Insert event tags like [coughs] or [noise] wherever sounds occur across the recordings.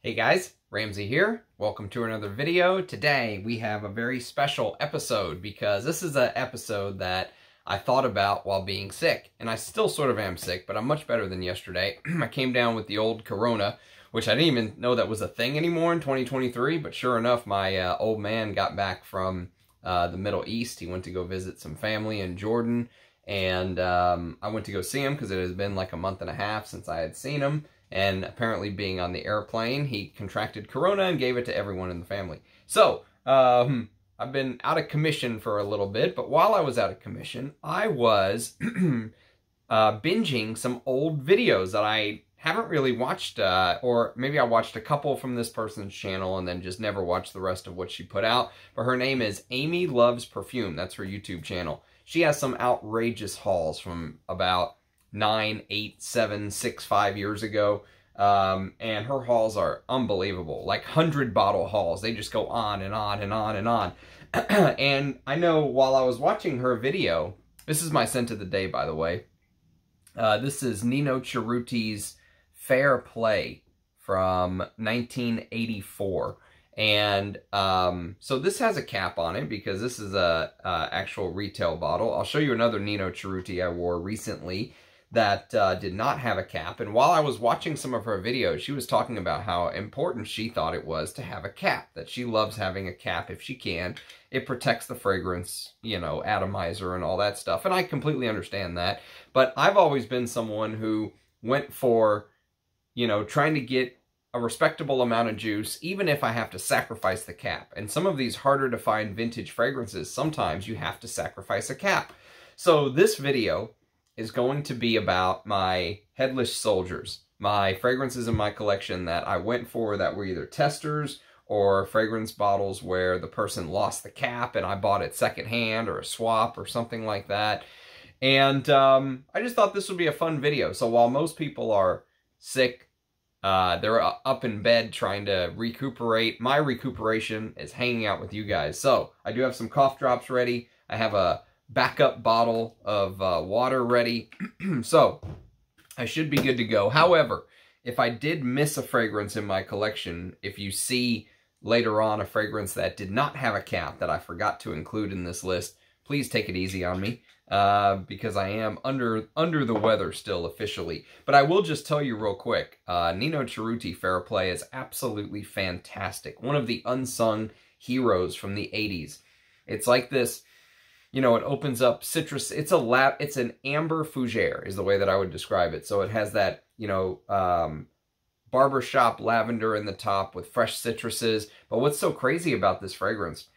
Hey guys, Ramsey here. Welcome to another video. Today we have a very special episode because this is an episode that I thought about while being sick. And I still sort of am sick, but I'm much better than yesterday. [clears throat] I came down with the old corona, which I didn't even know that was a thing anymore in 2023, but sure enough, my uh, old man got back from uh, the Middle East. He went to go visit some family in Jordan, and um, I went to go see him because it has been like a month and a half since I had seen him and apparently being on the airplane, he contracted corona and gave it to everyone in the family. So, um, I've been out of commission for a little bit, but while I was out of commission, I was [clears throat] uh, binging some old videos that I haven't really watched, uh, or maybe I watched a couple from this person's channel and then just never watched the rest of what she put out. But her name is Amy Loves Perfume. That's her YouTube channel. She has some outrageous hauls from about nine, eight, seven, six, five years ago. Um, and her hauls are unbelievable, like 100 bottle hauls. They just go on and on and on and on. [clears throat] and I know while I was watching her video, this is my scent of the day, by the way. Uh, this is Nino Cerruti's Fair Play from 1984. And um, so this has a cap on it because this is a, actual retail bottle. I'll show you another Nino Cerruti I wore recently that uh, did not have a cap. And while I was watching some of her videos, she was talking about how important she thought it was to have a cap, that she loves having a cap if she can. It protects the fragrance, you know, atomizer and all that stuff. And I completely understand that. But I've always been someone who went for, you know, trying to get a respectable amount of juice, even if I have to sacrifice the cap. And some of these harder to find vintage fragrances, sometimes you have to sacrifice a cap. So this video is going to be about my headless soldiers, my fragrances in my collection that I went for that were either testers or fragrance bottles where the person lost the cap and I bought it secondhand or a swap or something like that. And um, I just thought this would be a fun video. So while most people are sick, uh, they're up in bed trying to recuperate, my recuperation is hanging out with you guys. So I do have some cough drops ready. I have a backup bottle of uh, water ready. [clears throat] so I should be good to go. However, if I did miss a fragrance in my collection, if you see later on a fragrance that did not have a cap that I forgot to include in this list, please take it easy on me uh, because I am under under the weather still officially. But I will just tell you real quick, uh, Nino Cerruti Fair Play is absolutely fantastic. One of the unsung heroes from the 80s. It's like this you know, it opens up citrus. It's a lab. It's an amber fougere is the way that I would describe it. So it has that, you know, um, barbershop lavender in the top with fresh citruses. But what's so crazy about this fragrance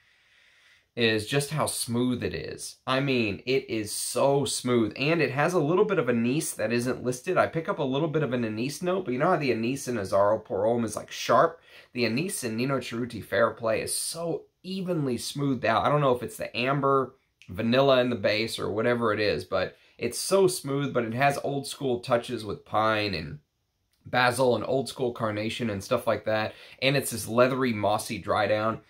is just how smooth it is. I mean, it is so smooth. And it has a little bit of anise that isn't listed. I pick up a little bit of an anise note, but you know how the anise in Azzaro Pour Homme is like sharp? The anise in Nino Cerruti Fair Play is so evenly smoothed out. I don't know if it's the amber vanilla in the base or whatever it is, but it's so smooth, but it has old school touches with pine and basil and old school carnation and stuff like that. And it's this leathery, mossy dry down.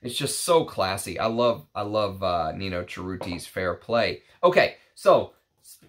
It's just so classy. I love I love uh, Nino Cerruti's Fair Play. Okay, so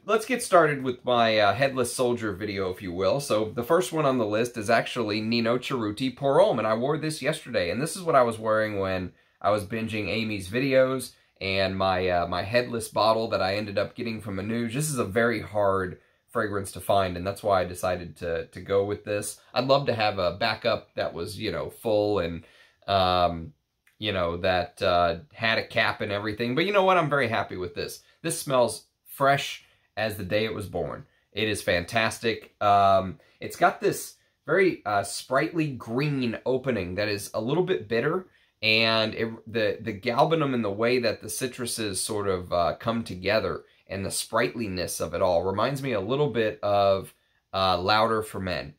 let's get started with my uh, Headless Soldier video, if you will. So the first one on the list is actually Nino Cerruti Pour Homme, and I wore this yesterday. And this is what I was wearing when I was binging Amy's videos and my uh, my headless bottle that I ended up getting from Manouche. This is a very hard fragrance to find, and that's why I decided to to go with this. I'd love to have a backup that was, you know, full and, um, you know, that uh, had a cap and everything. But you know what? I'm very happy with this. This smells fresh as the day it was born. It is fantastic. Um, it's got this very uh, sprightly green opening that is a little bit bitter, and it, the the galbanum and the way that the citruses sort of uh, come together and the sprightliness of it all reminds me a little bit of uh, Lauder for Men.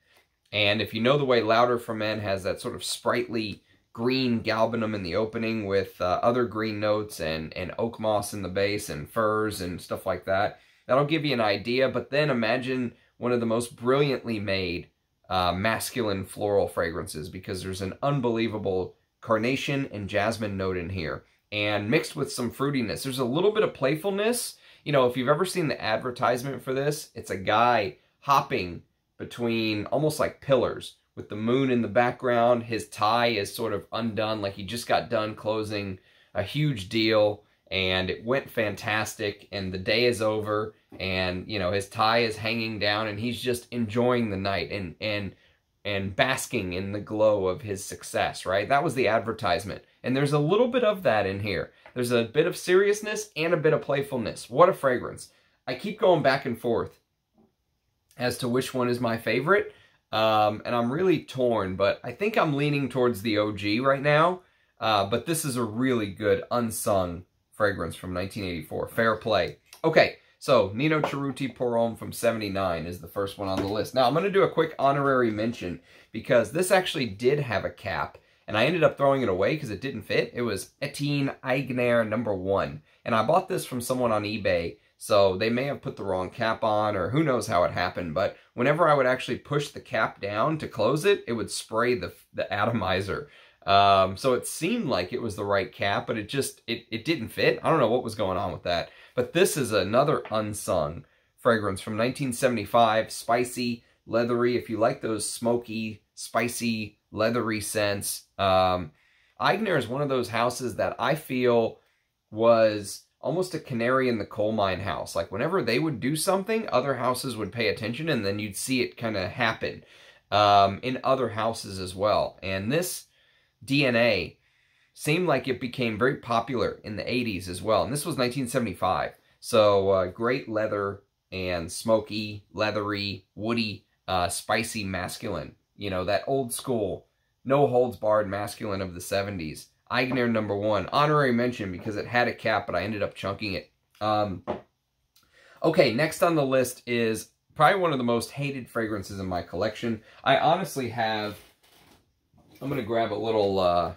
And if you know the way Lauder for Men has that sort of sprightly green galbanum in the opening with uh, other green notes and, and oak moss in the base and firs and stuff like that, that'll give you an idea. But then imagine one of the most brilliantly made uh, masculine floral fragrances because there's an unbelievable carnation and jasmine note in here. And mixed with some fruitiness. There's a little bit of playfulness. You know, if you've ever seen the advertisement for this, it's a guy hopping between almost like pillars with the moon in the background. His tie is sort of undone, like he just got done closing a huge deal and it went fantastic and the day is over and you know his tie is hanging down and he's just enjoying the night and and and basking in the glow of his success right? That was the advertisement. And there's a little bit of that in here. There's a bit of seriousness and a bit of playfulness. What a fragrance. I keep going back and forth as to which one is my favorite um, and i'm really torn but i think i'm leaning towards the og right now. Uh, but this is a really good unsung fragrance from 1984. Fair play. Okay, so Nino Cerruti Pour Homme from 79 is the first one on the list. Now, I'm going to do a quick honorary mention because this actually did have a cap, and I ended up throwing it away because it didn't fit. It was Etienne Aigner number one, and I bought this from someone on eBay, so they may have put the wrong cap on, or who knows how it happened, but whenever I would actually push the cap down to close it, it would spray the, the atomizer. Um, so it seemed like it was the right cap, but it just, it, it didn't fit. I don't know what was going on with that. But this is another unsung fragrance from 1975, spicy, leathery. If you like those smoky, spicy, leathery scents, um, Aigner is one of those houses that I feel was almost a canary in the coal mine house. Like whenever they would do something, other houses would pay attention and then you'd see it kind of happen um, in other houses as well. And this DNA seemed like it became very popular in the 80s as well. And this was 1975. So uh, great leather and smoky, leathery, woody, uh, spicy masculine. You know, that old school, no holds barred masculine of the 70s. Aigner number one. Honorary mention because it had a cap, but I ended up chunking it. Um, okay, next on the list is probably one of the most hated fragrances in my collection. I honestly have I'm going to grab a little, uh,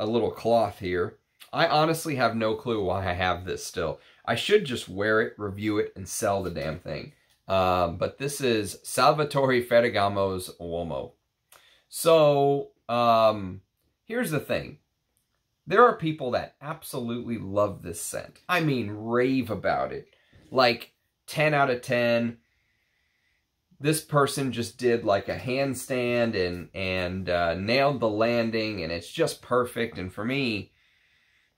a little cloth here. I honestly have no clue why I have this still. I should just wear it, review it, and sell the damn thing. Um, but this is Salvatore Ferragamo's Uomo. So, um, here's the thing. There are people that absolutely love this scent. I mean, rave about it. Like, 10 out of 10 this person just did like a handstand and and uh, nailed the landing and it's just perfect and for me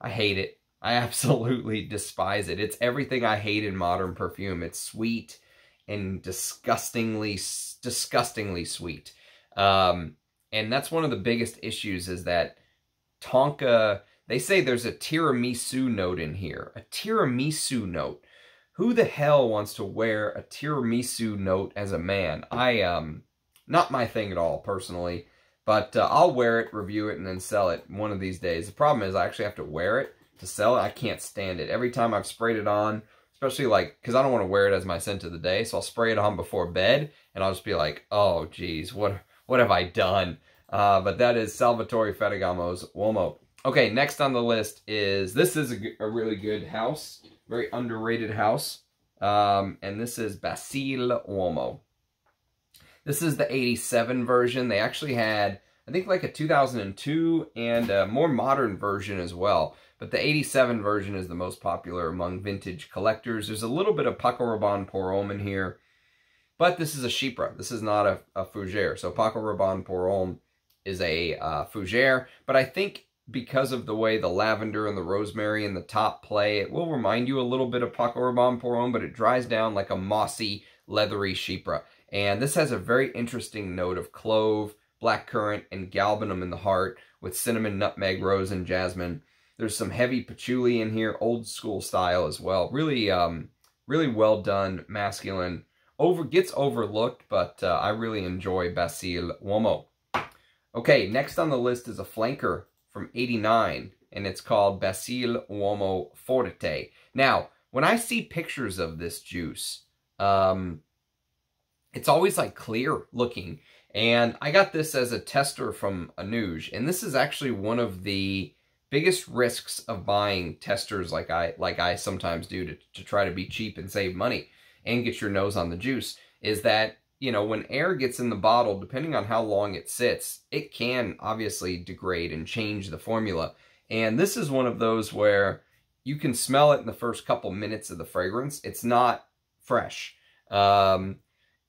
i hate it. I [laughs] absolutely despise it. It's everything i hate in modern perfume. It's sweet and disgustingly disgustingly sweet. Um, and that's one of the biggest issues is that tonka they say there's a tiramisu note in here a tiramisu note who the hell wants to wear a tiramisu note as a man? I, um, not my thing at all, personally. But uh, I'll wear it, review it, and then sell it one of these days. The problem is I actually have to wear it to sell it. I can't stand it. Every time I've sprayed it on, especially like, because I don't want to wear it as my scent of the day, so I'll spray it on before bed, and I'll just be like, oh, geez, what, what have I done? Uh, but that is Salvatore Ferragamo's Uomo. Okay, next on the list is, this is a, a really good house very underrated house. Um, and this is Basile Uomo. This is the 87 version. They actually had, I think, like a 2002 and a more modern version as well. But the 87 version is the most popular among vintage collectors. There's a little bit of Paco Rabanne Pour Homme in here. But this is a Chypre. This is not a, a Fougere. So Paco Rabanne Pour Homme is a uh, Fougere. But I think because of the way the lavender and the rosemary and the top play, it will remind you a little bit of Paco Rabanne Homme, but it dries down like a mossy, leathery Chypre. And this has a very interesting note of clove, blackcurrant, and galbanum in the heart with cinnamon, nutmeg, rose, and jasmine. There's some heavy patchouli in here, old school style as well. Really, um, really well done, masculine. Over Gets overlooked, but uh, I really enjoy Basile Uomo. Okay, next on the list is a flanker from 89, and it's called Basile Uomo Forte. Now, when I see pictures of this juice, um, it's always like clear looking. And I got this as a tester from Anouge, and this is actually one of the biggest risks of buying testers like I like I sometimes do to, to try to be cheap and save money and get your nose on the juice is that you know, when air gets in the bottle, depending on how long it sits, it can obviously degrade and change the formula. And this is one of those where you can smell it in the first couple minutes of the fragrance. It's not fresh. Um,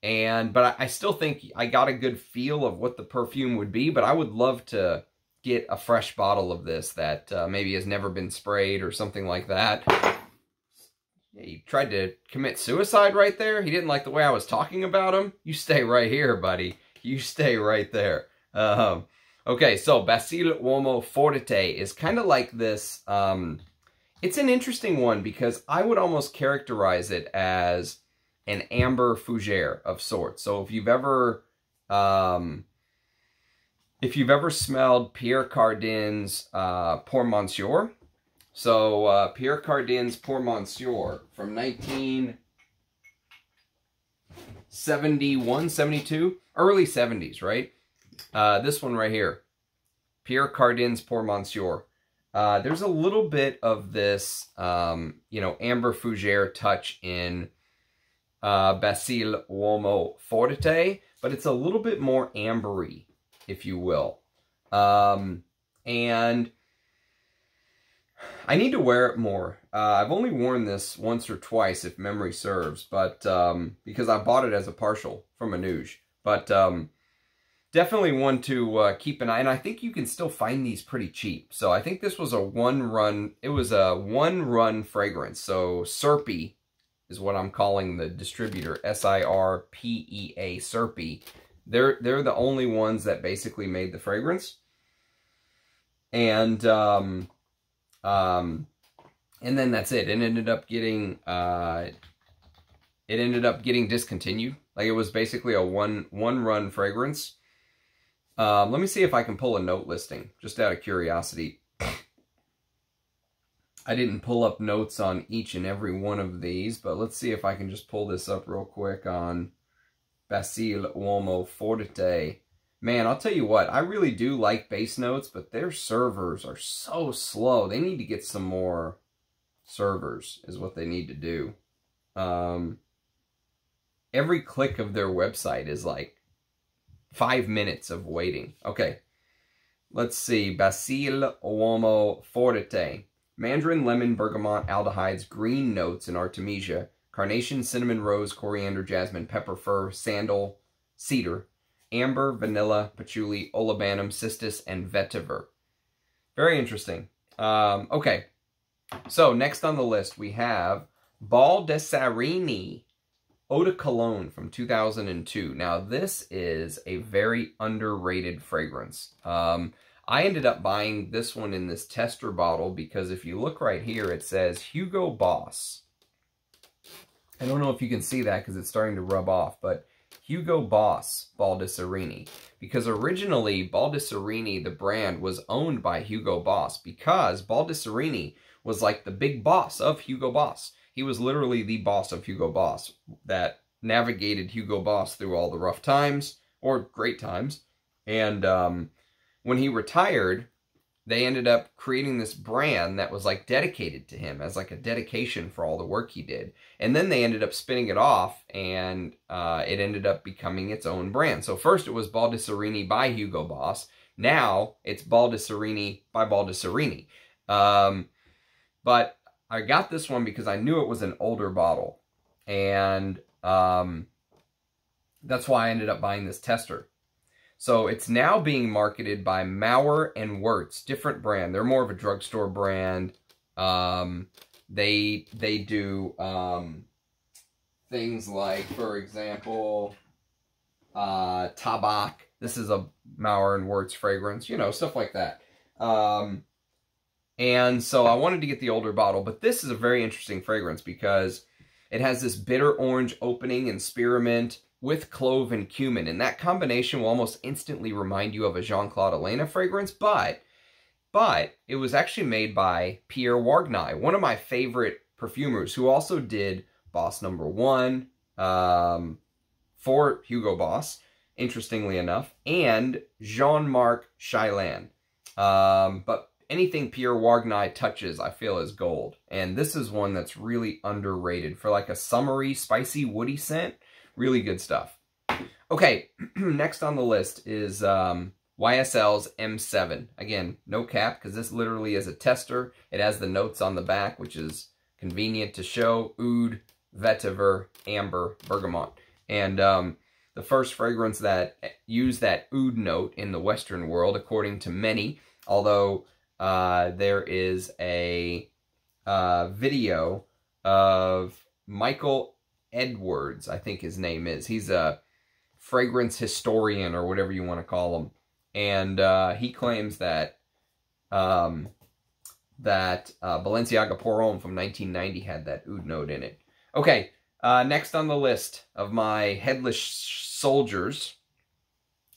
And, but I, I still think I got a good feel of what the perfume would be, but I would love to get a fresh bottle of this that uh, maybe has never been sprayed or something like that. He tried to commit suicide right there. He didn't like the way I was talking about him. You stay right here, buddy. You stay right there. Um, okay, so Basile Uomo Forte is kind of like this. Um, it's an interesting one because I would almost characterize it as an amber fougere of sorts. So if you've ever, um, if you've ever smelled Pierre Cardin's uh, Pour Monsieur, so uh, Pierre Cardin's Pour Monsieur from 1971, 72, early 70s, right? Uh, this one right here, Pierre Cardin's Pour Monsieur. Uh, there's a little bit of this, um, you know, amber fougere touch in uh, Basile Uomo Forte, but it's a little bit more ambery, if you will. Um, and I need to wear it more. Uh, I've only worn this once or twice, if memory serves, but um, because I bought it as a partial from Manouche. But um, definitely one to uh, keep an eye. And I think you can still find these pretty cheap. So I think this was a one run. It was a one run fragrance. So Sirpea is what I'm calling the distributor. S-I-R-P-E-A, Sirpea. They're they're the only ones that basically made the fragrance. And um, um, and then that's it. It ended up getting uh, it ended up getting discontinued. Like it was basically a one one run fragrance. Um, let me see if I can pull a note listing, just out of curiosity. [coughs] I didn't pull up notes on each and every one of these, but let's see if I can just pull this up real quick on Basile Uomo Forte. Man, I'll tell you what, I really do like Basenotes, but their servers are so slow. They need to get some more servers is what they need to do. Um, every click of their website is like five minutes of waiting. Okay, let's see. Basile Uomo Forte. Mandarin, lemon, bergamot, aldehydes, green notes in Artemisia, carnation, cinnamon, rose, coriander, jasmine, pepper, fir, sandal, cedar, amber, vanilla, patchouli, olibanum, cistus, and vetiver. Very interesting. Um, okay, so next on the list we have Baldessarini Eau de Cologne from 2002. Now this is a very underrated fragrance. Um, I ended up buying this one in this tester bottle because if you look right here, it says Hugo Boss. I don't know if you can see that because it's starting to rub off, but Hugo Boss Baldessarini. Because originally, Baldessarini, the brand, was owned by Hugo Boss because Baldessarini was like the big boss of Hugo Boss. He was literally the boss of Hugo Boss that navigated Hugo Boss through all the rough times, or great times, and um, when he retired, they ended up creating this brand that was like dedicated to him as like a dedication for all the work he did. And then they ended up spinning it off and uh, it ended up becoming its own brand. So first it was Baldessarini by Hugo Boss. Now it's Baldessarini by Baldessarini. Um, but I got this one because I knew it was an older bottle. And um, that's why I ended up buying this tester. So it's now being marketed by Mauer and Wirtz, different brand. They're more of a drugstore brand. Um, they they do um, things like, for example, uh, Tabak. This is a Mauer and Wirtz fragrance, you know, stuff like that. Um, and so I wanted to get the older bottle, but this is a very interesting fragrance because it has this bitter orange opening and spearmint with clove and cumin. And that combination will almost instantly remind you of a Jean-Claude Ellena fragrance, but but it was actually made by Pierre Wargnye, one of my favorite perfumers, who also did Boss Number One um, for Hugo Boss, interestingly enough, and Jean-Marc Chailan. Um, but anything Pierre Wargnye touches, I feel is gold. And this is one that's really underrated for like a summery, spicy, woody scent. Really good stuff. Okay, [clears throat] next on the list is um, YSL's M7. Again, no cap, because this literally is a tester. It has the notes on the back, which is convenient to show. Oud, vetiver, amber, bergamot. And um, the first fragrance that used that oud note in the Western world, according to many, although uh, there is a uh, video of Michael Edwards, I think his name is. He's a fragrance historian or whatever you want to call him. And uh, he claims that um, that uh, Balenciaga Pour Homme from 1990 had that oud note in it. Okay, uh, next on the list of my headless soldiers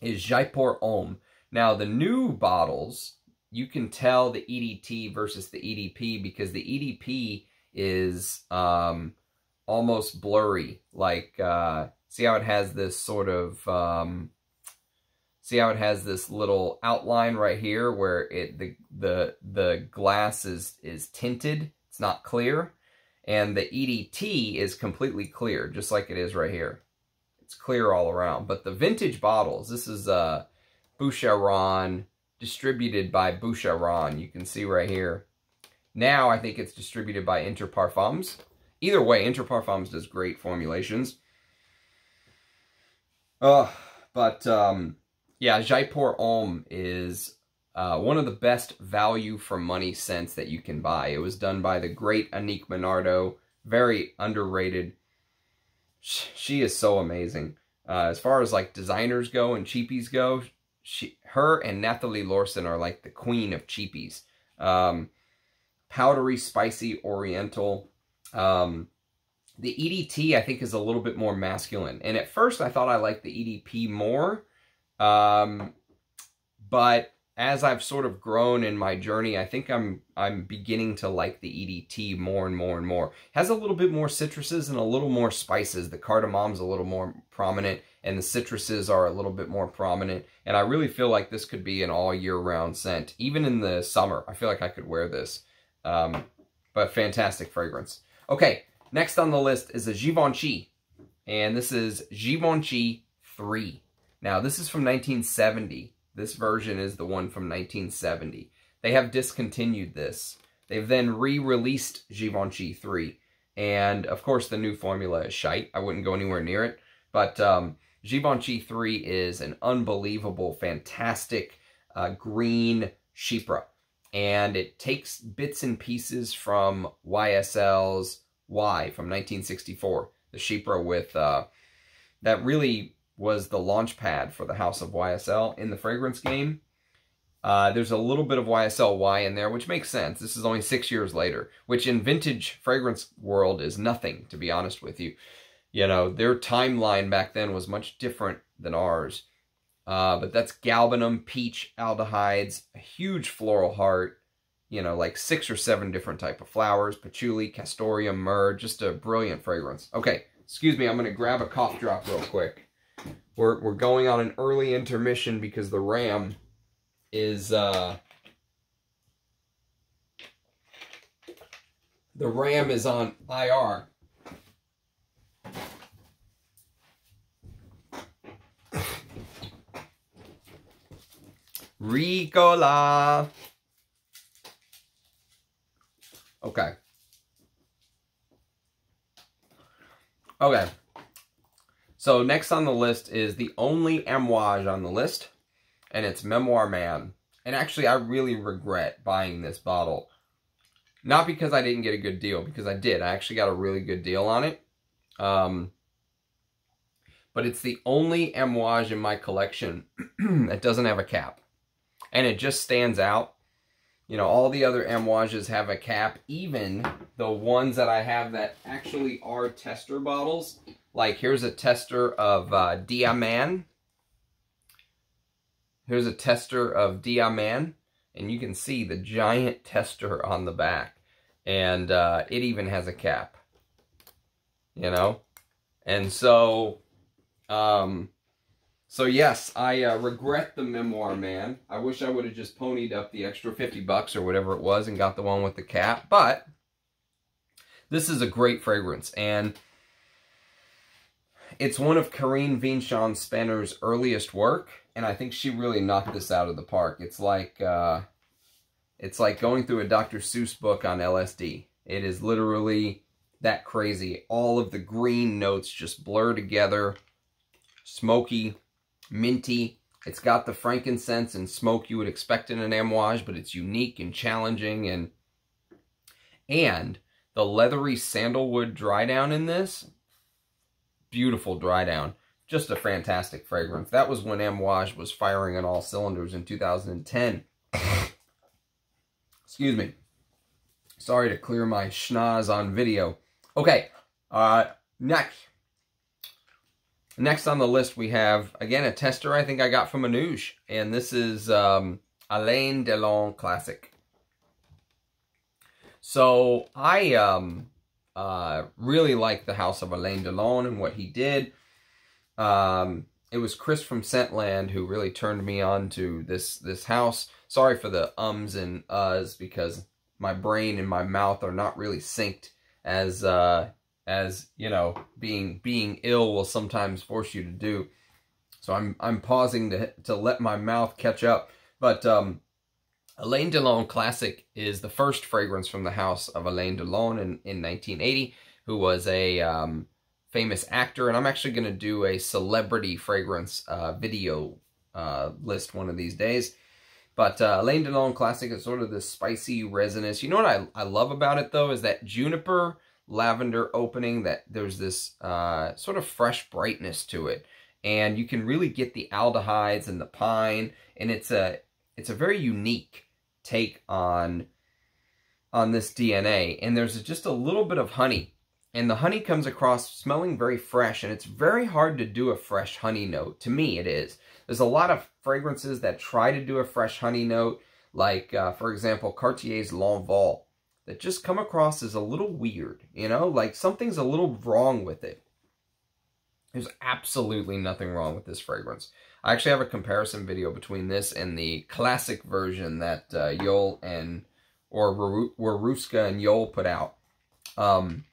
is Jaipur Homme. Now, the new bottles, you can tell the EDT versus the EDP because the EDP is um, almost blurry. Like, uh, see how it has this sort of... Um, See how it has this little outline right here where it the the the glass is is tinted. It's not clear. And the EDT is completely clear, just like it is right here. It's clear all around. But the vintage bottles, this is uh, Boucheron, distributed by Boucheron. You can see right here. Now I think it's distributed by Interparfums. Either way, Interparfums does great formulations. Uh, but um, yeah, Jaipur Homme is uh, one of the best value for money scents that you can buy. It was done by the great Annick Menardo, very underrated. She is so amazing. Uh, as far as like designers go and cheapies go, she, her and Nathalie Lorson are like the queen of cheapies. Um, powdery, spicy, oriental. Um, the EDT, I think, is a little bit more masculine. And at first, I thought I liked the EDP more um, but as I've sort of grown in my journey, I think I'm I'm beginning to like the EDT more and more and more. It has a little bit more citruses and a little more spices. The cardamom's a little more prominent and the citruses are a little bit more prominent. And I really feel like this could be an all year round scent. Even in the summer, I feel like I could wear this. Um, but fantastic fragrance. Okay, next on the list is a Givenchy. And this is Givenchy 3. Now, this is from 1970. This version is the one from 1970. They have discontinued this. They've then re-released Givenchy 3. And, of course, the new formula is shite. I wouldn't go anywhere near it. But um, Givenchy 3 is an unbelievable, fantastic uh, green Chypre. And it takes bits and pieces from YSL's Y from 1964. The Chypre with uh, that really was the launch pad for the House of YSL in the fragrance game. Uh, there's a little bit of YSL Y in there, which makes sense. This is only six years later, which in vintage fragrance world is nothing, to be honest with you. You know, their timeline back then was much different than ours. Uh, but that's galbanum, peach, aldehydes, a huge floral heart, you know, like six or seven different type of flowers, patchouli, castoreum, myrrh, just a brilliant fragrance. Okay, excuse me, I'm going to grab a cough drop real quick. We're, we're going on an early intermission because the RAM is, uh, the RAM is on IR. Ricola. Okay. Okay. So next on the list is the only Amouage on the list, and it's Memoir Man. And actually, I really regret buying this bottle. Not because I didn't get a good deal, because I did. I actually got a really good deal on it. Um, but it's the only Amouage in my collection [clears throat] that doesn't have a cap. And it just stands out. You know, all the other Amouages have a cap. Even the ones that I have that actually are tester bottles like here's a tester of uh, Diaman. Here's a tester of Diaman. And you can see the giant tester on the back. And uh, it even has a cap. You know? And so, um, so yes, I uh, regret the Memoir Man. I wish I would have just ponied up the extra 50 bucks or whatever it was and got the one with the cap. But this is a great fragrance. And it's one of Karine Vinchon Spehner's earliest work, and I think she really knocked this out of the park. It's like uh, it's like going through a Dr. Seuss book on LSD. It is literally that crazy. All of the green notes just blur together. Smoky, minty. It's got the frankincense and smoke you would expect in an amouage, but it's unique and challenging and and the leathery sandalwood dry down in this, beautiful dry down. Just a fantastic fragrance. That was when Amouage was firing on all cylinders in 2010. [coughs] Excuse me. Sorry to clear my schnoz on video. Okay, uh, next. Next on the list, we have, again, a tester I think I got from Anoush. And this is um, Alain Delon Classic. So I um, uh, really like the House of Alain Delon and what he did. Um, it was Chris from Scentland who really turned me on to this this house. Sorry for the ums and uhs because my brain and my mouth are not really synced as uh, as you know being being ill will sometimes force you to do. So I'm I'm pausing to to let my mouth catch up. But um, Alain Delon Classic is the first fragrance from the house of Alain Delon in, in 1980, who was a um, famous actor. And I'm actually going to do a celebrity fragrance uh, video uh, list one of these days. But uh, Alain Delon Classic is sort of this spicy resinous. You know what I, I love about it, though, is that juniper lavender opening, that there's this uh, sort of fresh brightness to it. And you can really get the aldehydes and the pine, and it's a it's a very unique take on on this DNA. And there's just a little bit of honey. And the honey comes across smelling very fresh, and it's very hard to do a fresh honey note. To me, it is. There's a lot of fragrances that try to do a fresh honey note, like, uh, for example, Cartier's L'Envol that just come across as a little weird, you know? Like something's a little wrong with it. There's absolutely nothing wrong with this fragrance. I actually have a comparison video between this and the classic version that uh, Yole and, or Waruska and Yol put out. Um,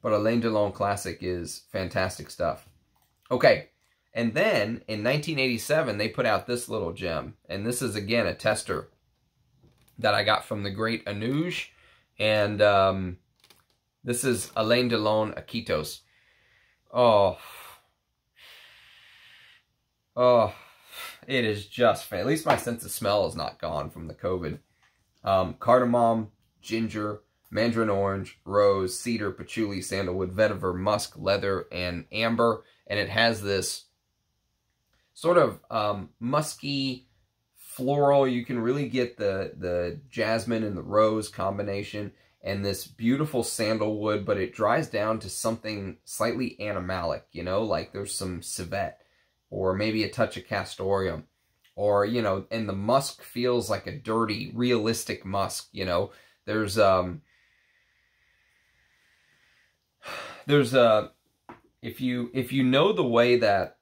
but Alain Delon Classic is fantastic stuff. Okay, and then in 1987, they put out this little gem. And this is, again, a tester that I got from the great Anoush and um, this is Alain Delon Iquitos. Oh. Oh. It is just, at least my sense of smell is not gone from the COVID. Um, cardamom, ginger, mandarin orange, rose, cedar, patchouli, sandalwood, vetiver, musk, leather, and amber. And it has this sort of um, musky, floral. You can really get the, the jasmine and the rose combination and this beautiful sandalwood, but it dries down to something slightly animalic, you know, like there's some civet or maybe a touch of castoreum or, you know, and the musk feels like a dirty, realistic musk, you know. There's, um, [sighs] there's a, if you, if you know the way that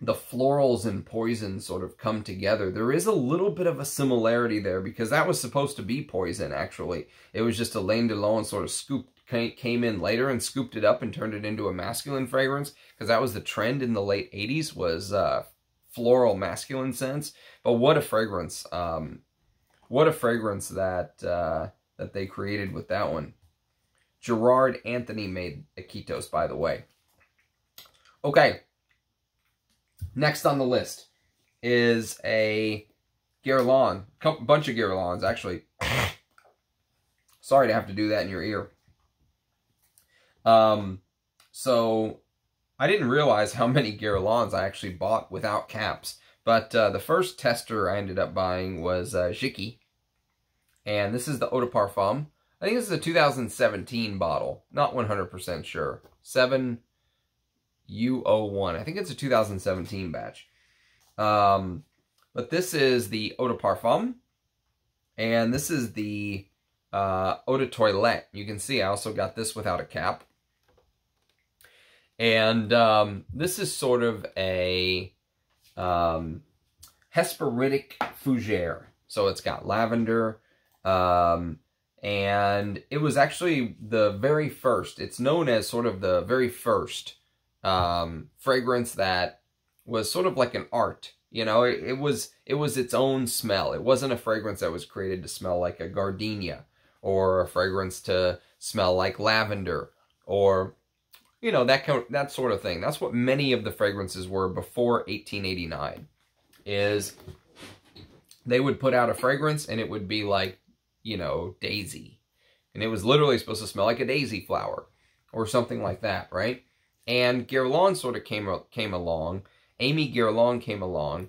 the florals and poison sort of come together. There is a little bit of a similarity there because that was supposed to be poison, actually. It was just Alain Delon sort of scooped, came in later and scooped it up and turned it into a masculine fragrance because that was the trend in the late 80s was uh, floral masculine scents. But what a fragrance. Um, what a fragrance that, uh, that they created with that one. Gerard Anthony made Iquitos, by the way. Okay, Next on the list is a Guerlain. A bunch of Guerlains, actually. [coughs] Sorry to have to do that in your ear. Um, so, I didn't realize how many Guerlains I actually bought without caps. But uh, the first tester I ended up buying was uh, Jicky. And this is the Eau de Parfum. I think this is a 2017 bottle. Not 100% sure. 7 U01. I think it's a 2017 batch. Um, but this is the Eau de Parfum. And this is the uh, Eau de Toilette. You can see I also got this without a cap. And um, this is sort of a um, Hesperidic fougere. So it's got lavender. Um, and it was actually the very first. It's known as sort of the very first um, fragrance that was sort of like an art. You know, it, it, was it was its own smell. It wasn't a fragrance that was created to smell like a gardenia or a fragrance to smell like lavender or you know that kind that sort of thing. That's what many of the fragrances were before 1889. Is they would put out a fragrance and it would be like, you know, daisy. And it was literally supposed to smell like a daisy flower or something like that, right? And Guerlain sort of came came along. Aimé Guerlain came along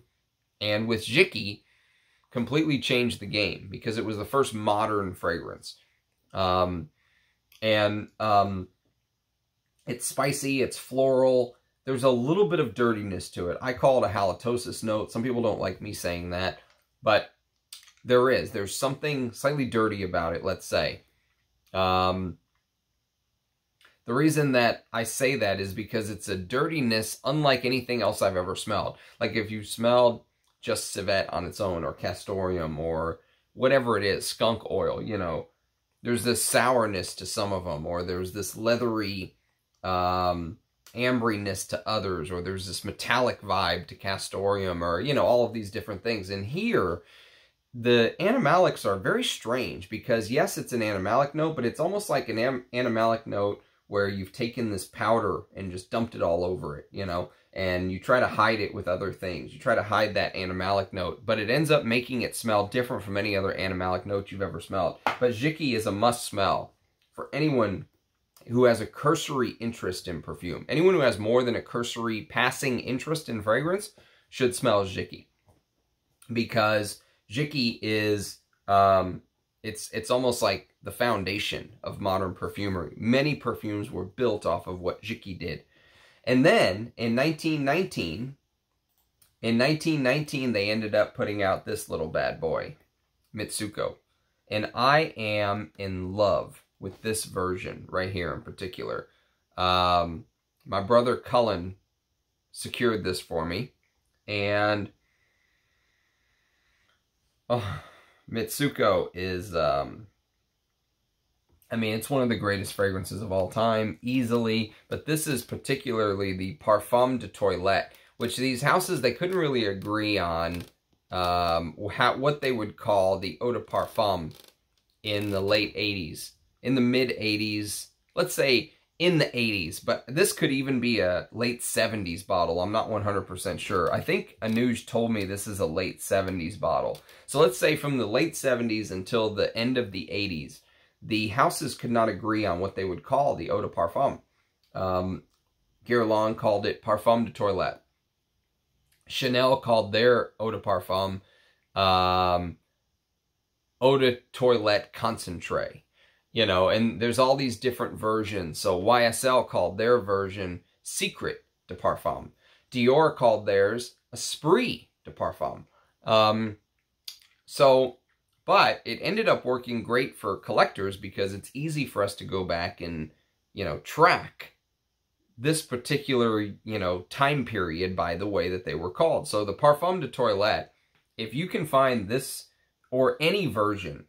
and with Jicky completely changed the game because it was the first modern fragrance. Um, and um, it's spicy, it's floral. There's a little bit of dirtiness to it. I call it a halitosis note. Some people don't like me saying that, but there is. There's something slightly dirty about it, let's say. Um, the reason that I say that is because it's a dirtiness unlike anything else I've ever smelled. Like if you smelled just civet on its own or castoreum or whatever it is, skunk oil, you know, there's this sourness to some of them or there's this leathery um, ambriness to others or there's this metallic vibe to castoreum or, you know, all of these different things. And here, the animalics are very strange because, yes, it's an animalic note, but it's almost like an animalic note where you've taken this powder and just dumped it all over it, you know, and you try to hide it with other things. You try to hide that animalic note, but it ends up making it smell different from any other animalic note you've ever smelled. But Jicky is a must smell for anyone who has a cursory interest in perfume. Anyone who has more than a cursory passing interest in fragrance should smell Jicky because Jicky is um, it's it's almost like the foundation of modern perfumery. Many perfumes were built off of what Jicky did. And then in 1919, in 1919 they ended up putting out this little bad boy, Mitsouko. And I am in love with this version right here in particular. Um, my brother Cullen secured this for me. And oh, Mitsouko is, um, I mean, it's one of the greatest fragrances of all time, easily. But this is particularly the Parfum de Toilette, which these houses, they couldn't really agree on um, how, what they would call the eau de parfum in the late 80s. In the mid 80s, let's say in the 80s, but this could even be a late 70s bottle. I'm not 100% sure. I think Anuj told me this is a late 70s bottle. So let's say from the late 70s until the end of the 80s, the houses could not agree on what they would call the eau de parfum. Um, Guerlain called it parfum de toilette. Chanel called their eau de parfum um, eau de toilette concentré you know, and there's all these different versions. So YSL called their version Secret de Parfum. Dior called theirs Esprit de Parfum. Um, so, but it ended up working great for collectors because it's easy for us to go back and, you know, track this particular, you know, time period by the way that they were called. So the Parfum de Toilette, if you can find this or any version,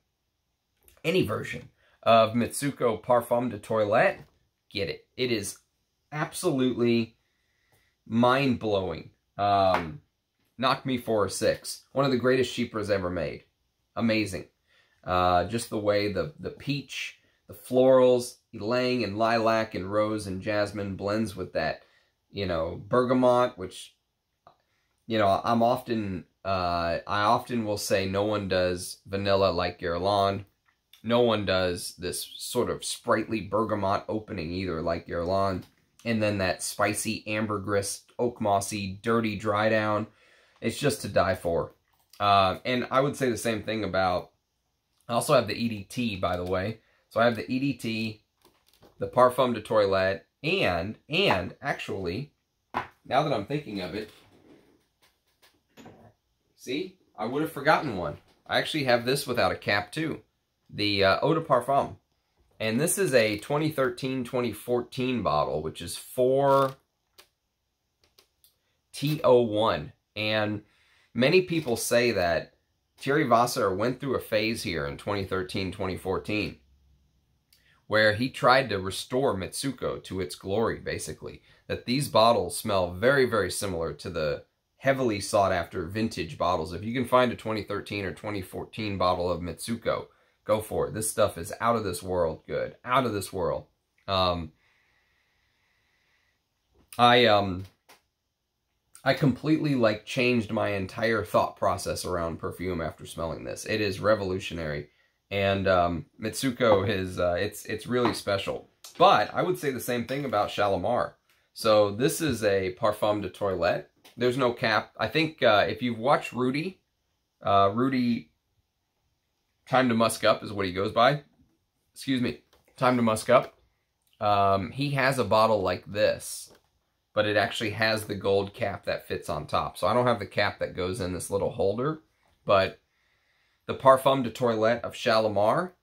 any version of Mitsouko Parfum de Toilette, get it. It is absolutely mind-blowing. Um, knocked me for a six. One of the greatest chypres ever made. Amazing. Uh, just the way the, the peach, the florals, ylang and lilac and rose and jasmine blends with that, you know, bergamot, which, you know, I'm often, uh, I often will say no one does vanilla like Guerlain. No one does this sort of sprightly bergamot opening either like Guerlain. And then that spicy ambergris, oak mossy, dirty dry down. It's just to die for. Uh, and I would say the same thing about, I also have the EDT, by the way. So I have the EDT, the Parfum de Toilette, and, and actually, now that I'm thinking of it, see, I would have forgotten one. I actually have this without a cap too the uh, Eau de Parfum. And this is a 2013-2014 bottle, which is 4 TO1. And many people say that Thierry Wasser went through a phase here in 2013-2014 where he tried to restore Mitsouko to its glory, basically. That these bottles smell very, very similar to the heavily sought after vintage bottles. If you can find a 2013 or 2014 bottle of Mitsouko, Go for it. This stuff is out of this world good. Out of this world. Um, I, um, I completely like changed my entire thought process around perfume after smelling this. It is revolutionary. And um, Mitsouko is, uh, it's, it's really special. But I would say the same thing about Shalimar. So this is a Parfum de Toilette. There's no cap. I think uh, if you've watched Rudy, uh, Rudy Time to Musk Up is what he goes by. Excuse me. Time to Musk Up. Um, he has a bottle like this, but it actually has the gold cap that fits on top. So I don't have the cap that goes in this little holder, but the Parfum de Toilette of Shalimar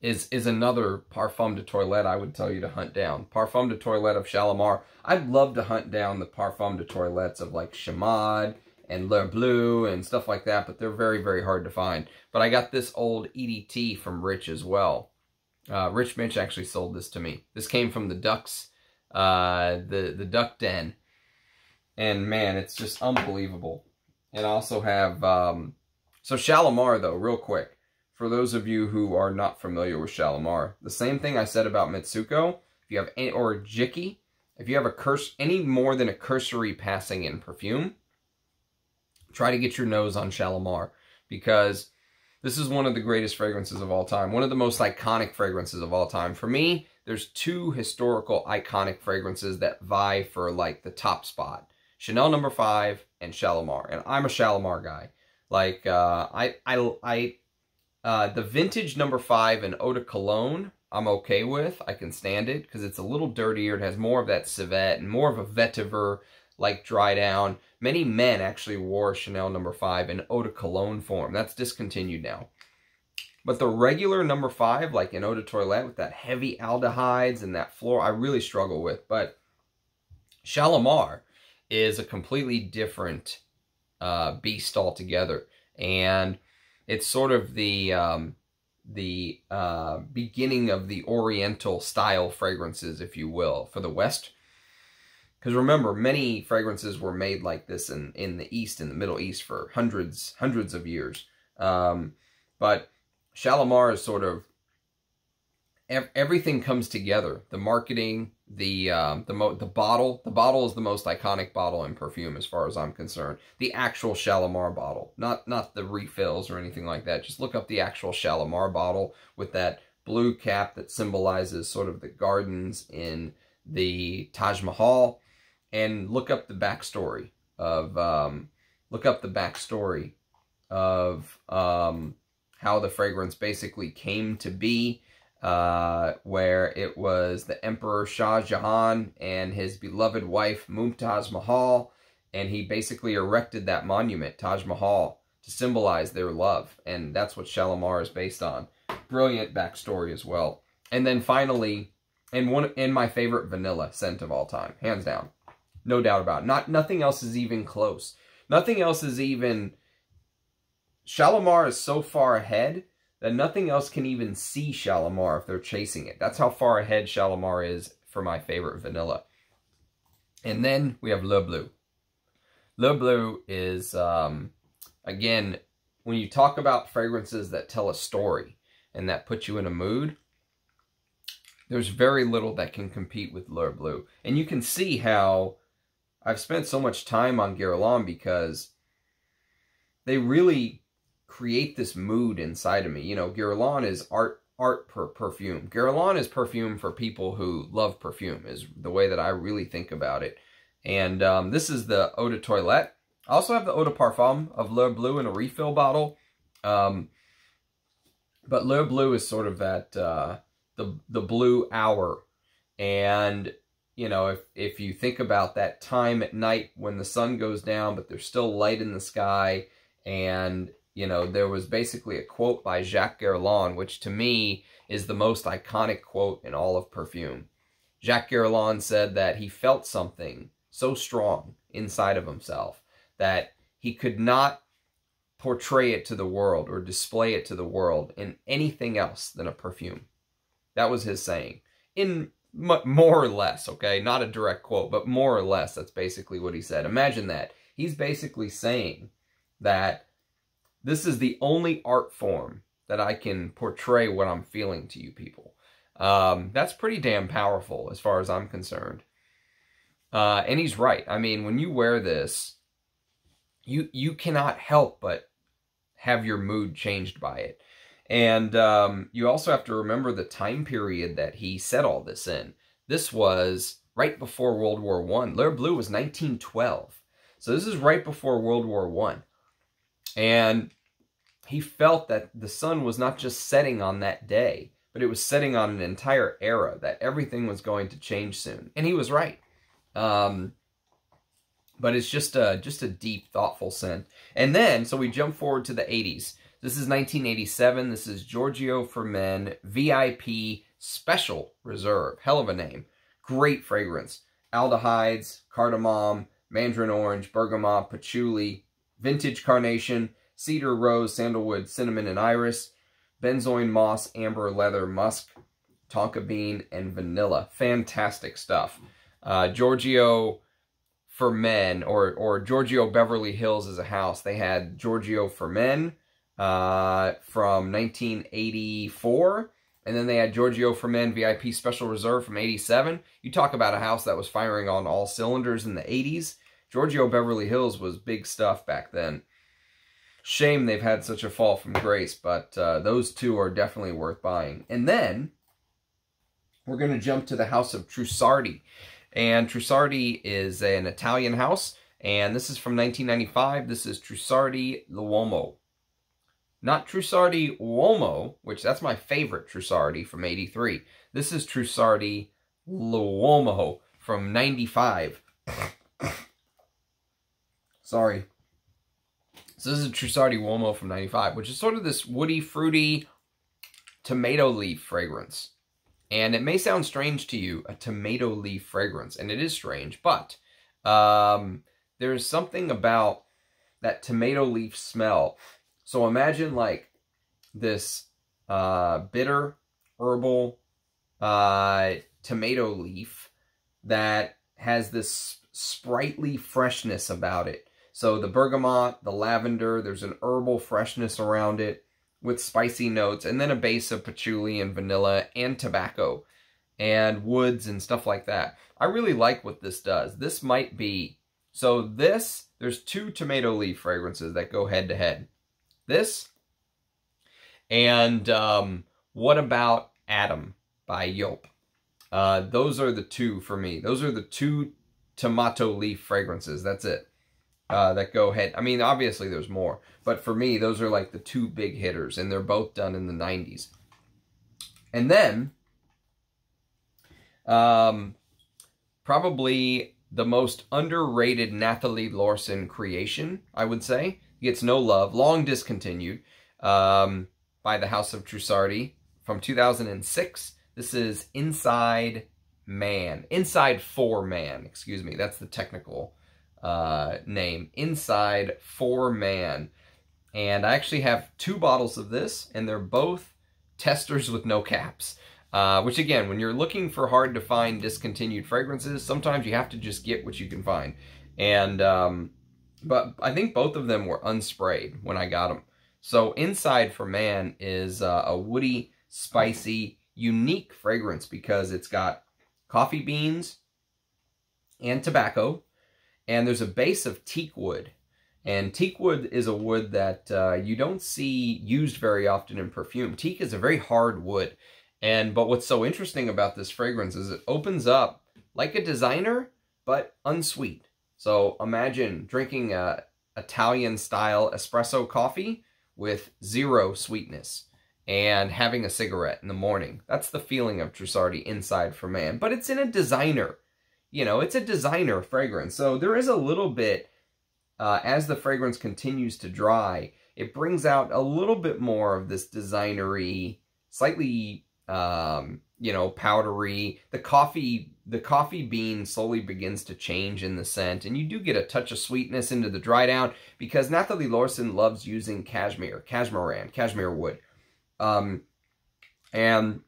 is is another Parfum de Toilette I would tell you to hunt down. Parfum de Toilette of Shalimar. I'd love to hunt down the Parfum de Toilettes of like Chamade and L'Heure Bleue and stuff like that, but they're very, very hard to find. But I got this old EDT from Rich as well. Uh, Rich Mitch actually sold this to me. This came from the Ducks, uh, the, the Duck Den. And man, it's just unbelievable. And I also have, um, so Shalimar though, real quick. For those of you who are not familiar with Shalimar, the same thing I said about Mitsouko, if you have any, or Jicky, if you have a curse, any more than a cursory passing in perfume, try to get your nose on Shalimar because this is one of the greatest fragrances of all time. One of the most iconic fragrances of all time. For me, there's two historical iconic fragrances that vie for like the top spot. Chanel number no. 5 and Shalimar. And I'm a Shalimar guy. Like, uh, I, I, I, uh, the vintage number 5 and Eau de Cologne, I'm okay with. I can stand it because it's a little dirtier. It has more of that civet and more of a vetiver, like dry down. Many men actually wore Chanel number 5 in eau de cologne form. That's discontinued now. But the regular number 5, like in eau de toilette with that heavy aldehydes and that floor, I really struggle with. But Shalimar is a completely different uh, beast altogether. And it's sort of the... Um, the uh, beginning of the oriental style fragrances, if you will, for the West. Because remember, many fragrances were made like this in, in the East, in the Middle East, for hundreds, hundreds of years. Um, but Shalimar is sort of, ev everything comes together. The marketing, the um, the the bottle. The bottle is the most iconic bottle in perfume as far as I'm concerned. The actual Shalimar bottle, not not the refills or anything like that. Just look up the actual Shalimar bottle with that blue cap that symbolizes sort of the gardens in the Taj Mahal and look up the backstory of um, look up the backstory of um, how the fragrance basically came to be, uh, where it was the Emperor Shah Jahan and his beloved wife Mumtaz Mahal, and he basically erected that monument, Taj Mahal, to symbolize their love, and that's what Shalimar is based on. Brilliant backstory as well. And then finally, and one in my favorite vanilla scent of all time, hands down. No doubt about it. Not nothing else is even close. Nothing else is even Shalimar is so far ahead that nothing else can even see Shalimar if they're chasing it. That's how far ahead Shalimar is for my favorite vanilla. And then we have L'Heure Bleue. L'Heure Bleue is, um, again, when you talk about fragrances that tell a story and that put you in a mood, there's very little that can compete with L'Heure Bleue. And you can see how I've spent so much time on Guerlain because they really create this mood inside of me. You know, Guerlain is art art per perfume. Guerlain is perfume for people who love perfume, is the way that I really think about it. And um, this is the Eau de Toilette. I also have the Eau de Parfum of L'Heure Bleue in a refill bottle. Um, but L'Heure Bleue is sort of that, uh, the, the blue hour. And you know, if, if you think about that time at night when the sun goes down, but there's still light in the sky, and, you know, there was basically a quote by Jacques Guerlain, which to me is the most iconic quote in all of perfume. Jacques Guerlain said that he felt something so strong inside of himself that he could not portray it to the world or display it to the world in anything else than a perfume. That was his saying. In more or less, okay? Not a direct quote, but more or less, that's basically what he said. Imagine that. He's basically saying that this is the only art form that I can portray what I'm feeling to you people. Um, that's pretty damn powerful as far as I'm concerned. Uh, and he's right. I mean, when you wear this, you you cannot help but have your mood changed by it. And um, you also have to remember the time period that he said all this in. This was right before World War One. L'Heure Bleue was 1912. So this is right before World War One. And he felt that the sun was not just setting on that day, but it was setting on an entire era, that everything was going to change soon. And he was right. Um, but it's just a, just a deep, thoughtful scent. And then, so we jump forward to the 80s. This is 1987. This is Giorgio for Men VIP Special Reserve. Hell of a name. Great fragrance. Aldehydes, cardamom, mandarin orange, bergamot, patchouli, vintage carnation, cedar, rose, sandalwood, cinnamon, and iris, benzoin, moss, amber, leather, musk, tonka bean, and vanilla. Fantastic stuff. Uh, Giorgio for Men, or, or Giorgio Beverly Hills is a house. They had Giorgio for Men uh, from 1984. And then they had Giorgio for Men VIP Special Reserve from 87. You talk about a house that was firing on all cylinders in the 80s. Giorgio Beverly Hills was big stuff back then. Shame they've had such a fall from grace, but uh, those two are definitely worth buying. And then we're going to jump to the house of Trussardi. And Trussardi is an Italian house, and this is from 1995. This is Trussardi L'Uomo. Not Trussardi Uomo, which that's my favorite Trussardi from 83. This is Trussardi L'Uomo from 95. Sorry. So this is Trussardi Uomo from 95, which is sort of this woody, fruity tomato leaf fragrance. And it may sound strange to you, a tomato leaf fragrance, and it is strange, but um, there's something about that tomato leaf smell. So imagine like this uh, bitter, herbal uh, tomato leaf that has this sprightly freshness about it. So the bergamot, the lavender, there's an herbal freshness around it with spicy notes, and then a base of patchouli and vanilla and tobacco and woods and stuff like that. I really like what this does. This might be, so this, there's two tomato leaf fragrances that go head to head. This, and um, what about Adam by Joop? Uh, those are the two for me. Those are the two tomato leaf fragrances. That's it uh, that go ahead. I mean, obviously there's more, but for me, those are like the two big hitters, and they're both done in the 90s. And then, um, probably the most underrated Nathalie Lorson creation, I would say. Gets no love, long discontinued, um, by the House of Trussardi from 2006. This is Inside Man. Inside For Man, excuse me. That's the technical uh, name, Inside for Man. And I actually have two bottles of this, and they're both testers with no caps. Uh, which again, when you're looking for hard to find discontinued fragrances, sometimes you have to just get what you can find. And, um, but I think both of them were unsprayed when I got them. So Inside for Man is uh, a woody, spicy, unique fragrance because it's got coffee beans and tobacco, and there's a base of teak wood. And teak wood is a wood that uh, you don't see used very often in perfume. Teak is a very hard wood. And But what's so interesting about this fragrance is it opens up like a designer, but unsweet. So imagine drinking a Italian-style espresso coffee with zero sweetness and having a cigarette in the morning. That's the feeling of Trussardi Inside for Man. But it's in a designer you know, it's a designer fragrance. So there is a little bit, uh, as the fragrance continues to dry, it brings out a little bit more of this designery, slightly, um, you know, powdery. The coffee, the coffee bean slowly begins to change in the scent, and you do get a touch of sweetness into the dry down because Nathalie Lorson loves using cashmere, cashmeran, cashmere wood. Um, and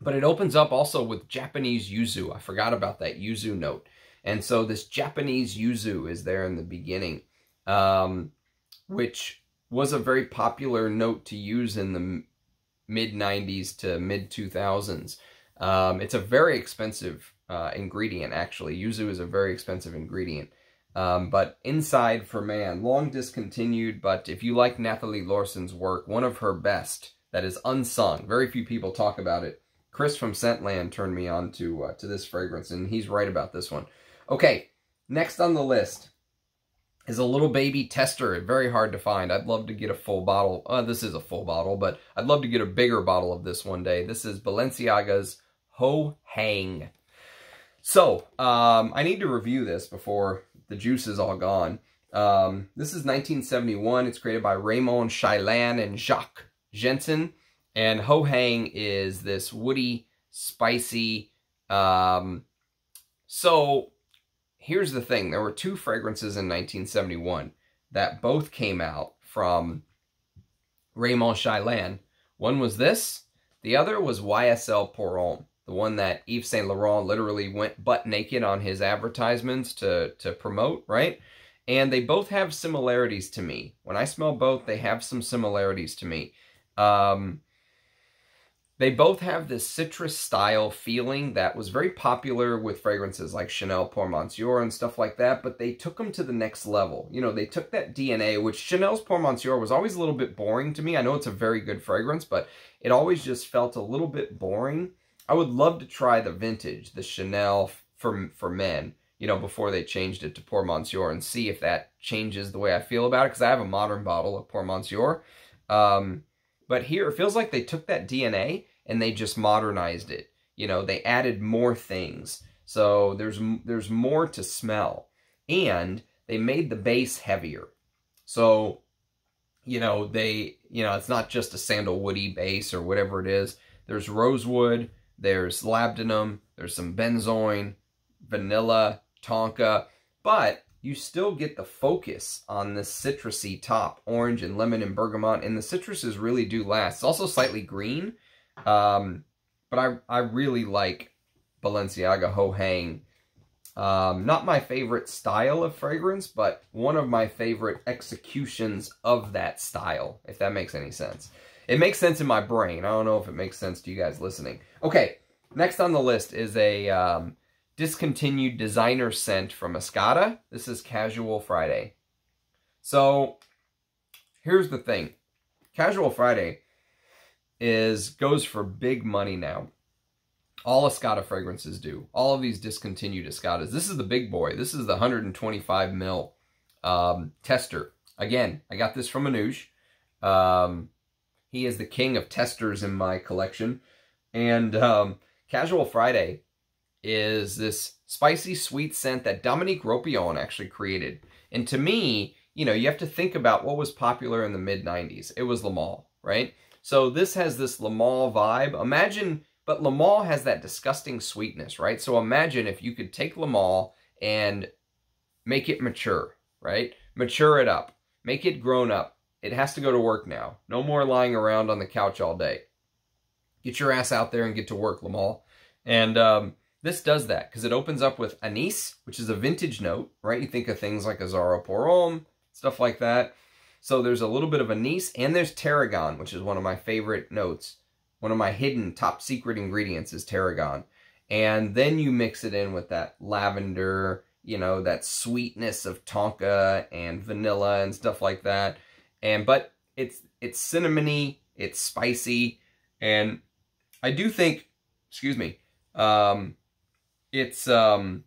but it opens up also with Japanese yuzu. I forgot about that yuzu note. And so this Japanese yuzu is there in the beginning, um, which was a very popular note to use in the mid 90s to mid 2000s. Um, it's a very expensive uh, ingredient, actually. Yuzu is a very expensive ingredient. Um, but Inside for Man, long discontinued, but if you like Nathalie Lorson's work, one of her best that is unsung. Very few people talk about it. Chris from Scentland turned me on to, uh, to this fragrance, and he's right about this one. Okay, next on the list is a little baby tester. Very hard to find. I'd love to get a full bottle. Uh, this is a full bottle, but I'd love to get a bigger bottle of this one day. This is Balenciaga's Ho Hang. So, um, I need to review this before the juice is all gone. Um, this is 1971. It's created by Raymond Chailan and Jacques Jensen. And Ho Hang is this woody, spicy, um, so here's the thing. There were two fragrances in 1971 that both came out from Raymond Chailan. One was this. The other was YSL Pour Homme, the one that Yves Saint Laurent literally went butt naked on his advertisements to, to promote, right? And they both have similarities to me. When I smell both, they have some similarities to me. Um, they both have this citrus style feeling that was very popular with fragrances like Chanel Pour Monsieur and stuff like that, but they took them to the next level. You know, they took that DNA, which Chanel's Pour Monsieur was always a little bit boring to me. I know it's a very good fragrance, but it always just felt a little bit boring. I would love to try the vintage, the Chanel for, for men, you know, before they changed it to Pour Monsieur and see if that changes the way I feel about it, because I have a modern bottle of Pour Monsieur. Um, but here, it feels like they took that DNA and they just modernized it. You know, they added more things. So there's there's more to smell. And they made the base heavier. So, you know, they, you know, it's not just a sandalwoody base or whatever it is. There's rosewood, there's labdanum, there's some benzoin, vanilla, tonka, but you still get the focus on this citrusy top, orange and lemon and bergamot, and the citruses really do last. It's also slightly green, um, but I, I really like Balenciaga Ho Hang. Um, not my favorite style of fragrance, but one of my favorite executions of that style, if that makes any sense. It makes sense in my brain. I don't know if it makes sense to you guys listening. Okay, next on the list is a um, discontinued designer scent from Escada. This is Casual Friday. So, here's the thing. Casual Friday is goes for big money now. All Escada fragrances do. All of these discontinued Escadas. This is the big boy. This is the 125 mil um, tester. Again, I got this from Manouche. Um, he is the king of testers in my collection. And um, Casual Friday is this spicy sweet scent that Dominique Ropion actually created. And to me, you know, you have to think about what was popular in the mid-90s. It was Le Male, right? So this has this Le Male vibe. Imagine, but Le Male has that disgusting sweetness, right? So imagine if you could take Le Male and make it mature, right? Mature it up. Make it grown up. It has to go to work now. No more lying around on the couch all day. Get your ass out there and get to work, Le Male. And um, this does that because it opens up with anise, which is a vintage note, right? You think of things like Azzaro Pour Homme, stuff like that. So there's a little bit of anise, and there's tarragon, which is one of my favorite notes. One of my hidden top secret ingredients is tarragon. And then you mix it in with that lavender, you know, that sweetness of tonka and vanilla and stuff like that. And but it's it's cinnamony, it's spicy, and I do think, excuse me, um, it's um,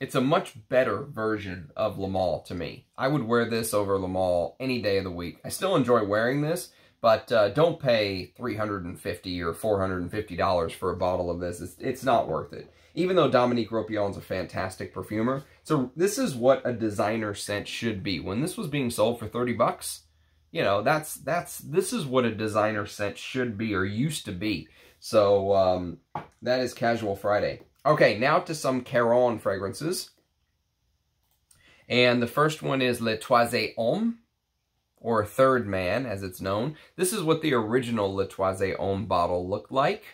it's a much better version of Le Male to me. I would wear this over Le Male any day of the week. I still enjoy wearing this, but uh, don't pay 350 or $450 for a bottle of this. It's, it's not worth it. Even though Dominique Ropion's a fantastic perfumer. So this is what a designer scent should be. When this was being sold for 30 bucks, you know, that's, that's, this is what a designer scent should be or used to be. So um, that is Casual Friday. Okay, now to some Caron fragrances. And the first one is Le Troisième Homme, or Third Man, as it's known. This is what the original Le Troisième Homme bottle looked like.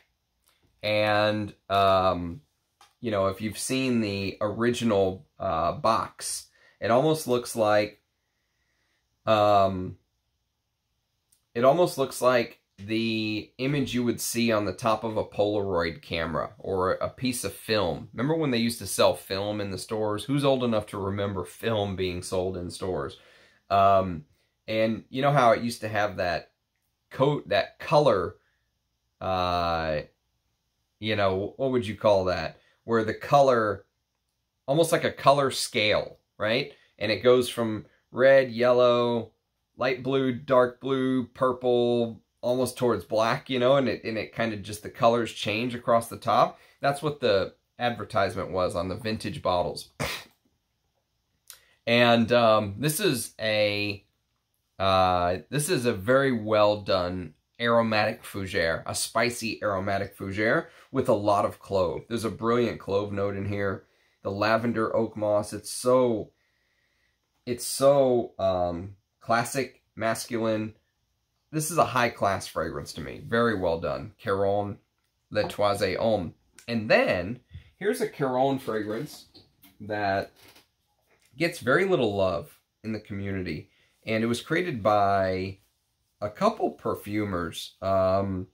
And, um, you know, if you've seen the original uh, box, it almost looks like, um, it almost looks like the image you would see on the top of a Polaroid camera or a piece of film. Remember when they used to sell film in the stores? Who's old enough to remember film being sold in stores? Um, and you know how it used to have that coat, that color, uh, you know, what would you call that? Where the color, almost like a color scale, right? And it goes from red, yellow, light blue, dark blue, purple, almost towards black, you know, and it, and it kind of just the colors change across the top. That's what the advertisement was on the vintage bottles. [coughs] and um, this is a uh, this is a very well done aromatic fougere, a spicy aromatic fougere with a lot of clove. There's a brilliant clove note in here. The lavender oak moss, it's so, it's so um, classic, masculine, this is a high-class fragrance to me. Very well done. Caron Le Troisième Homme. And then, here's a Caron fragrance that gets very little love in the community. And it was created by a couple perfumers. Um,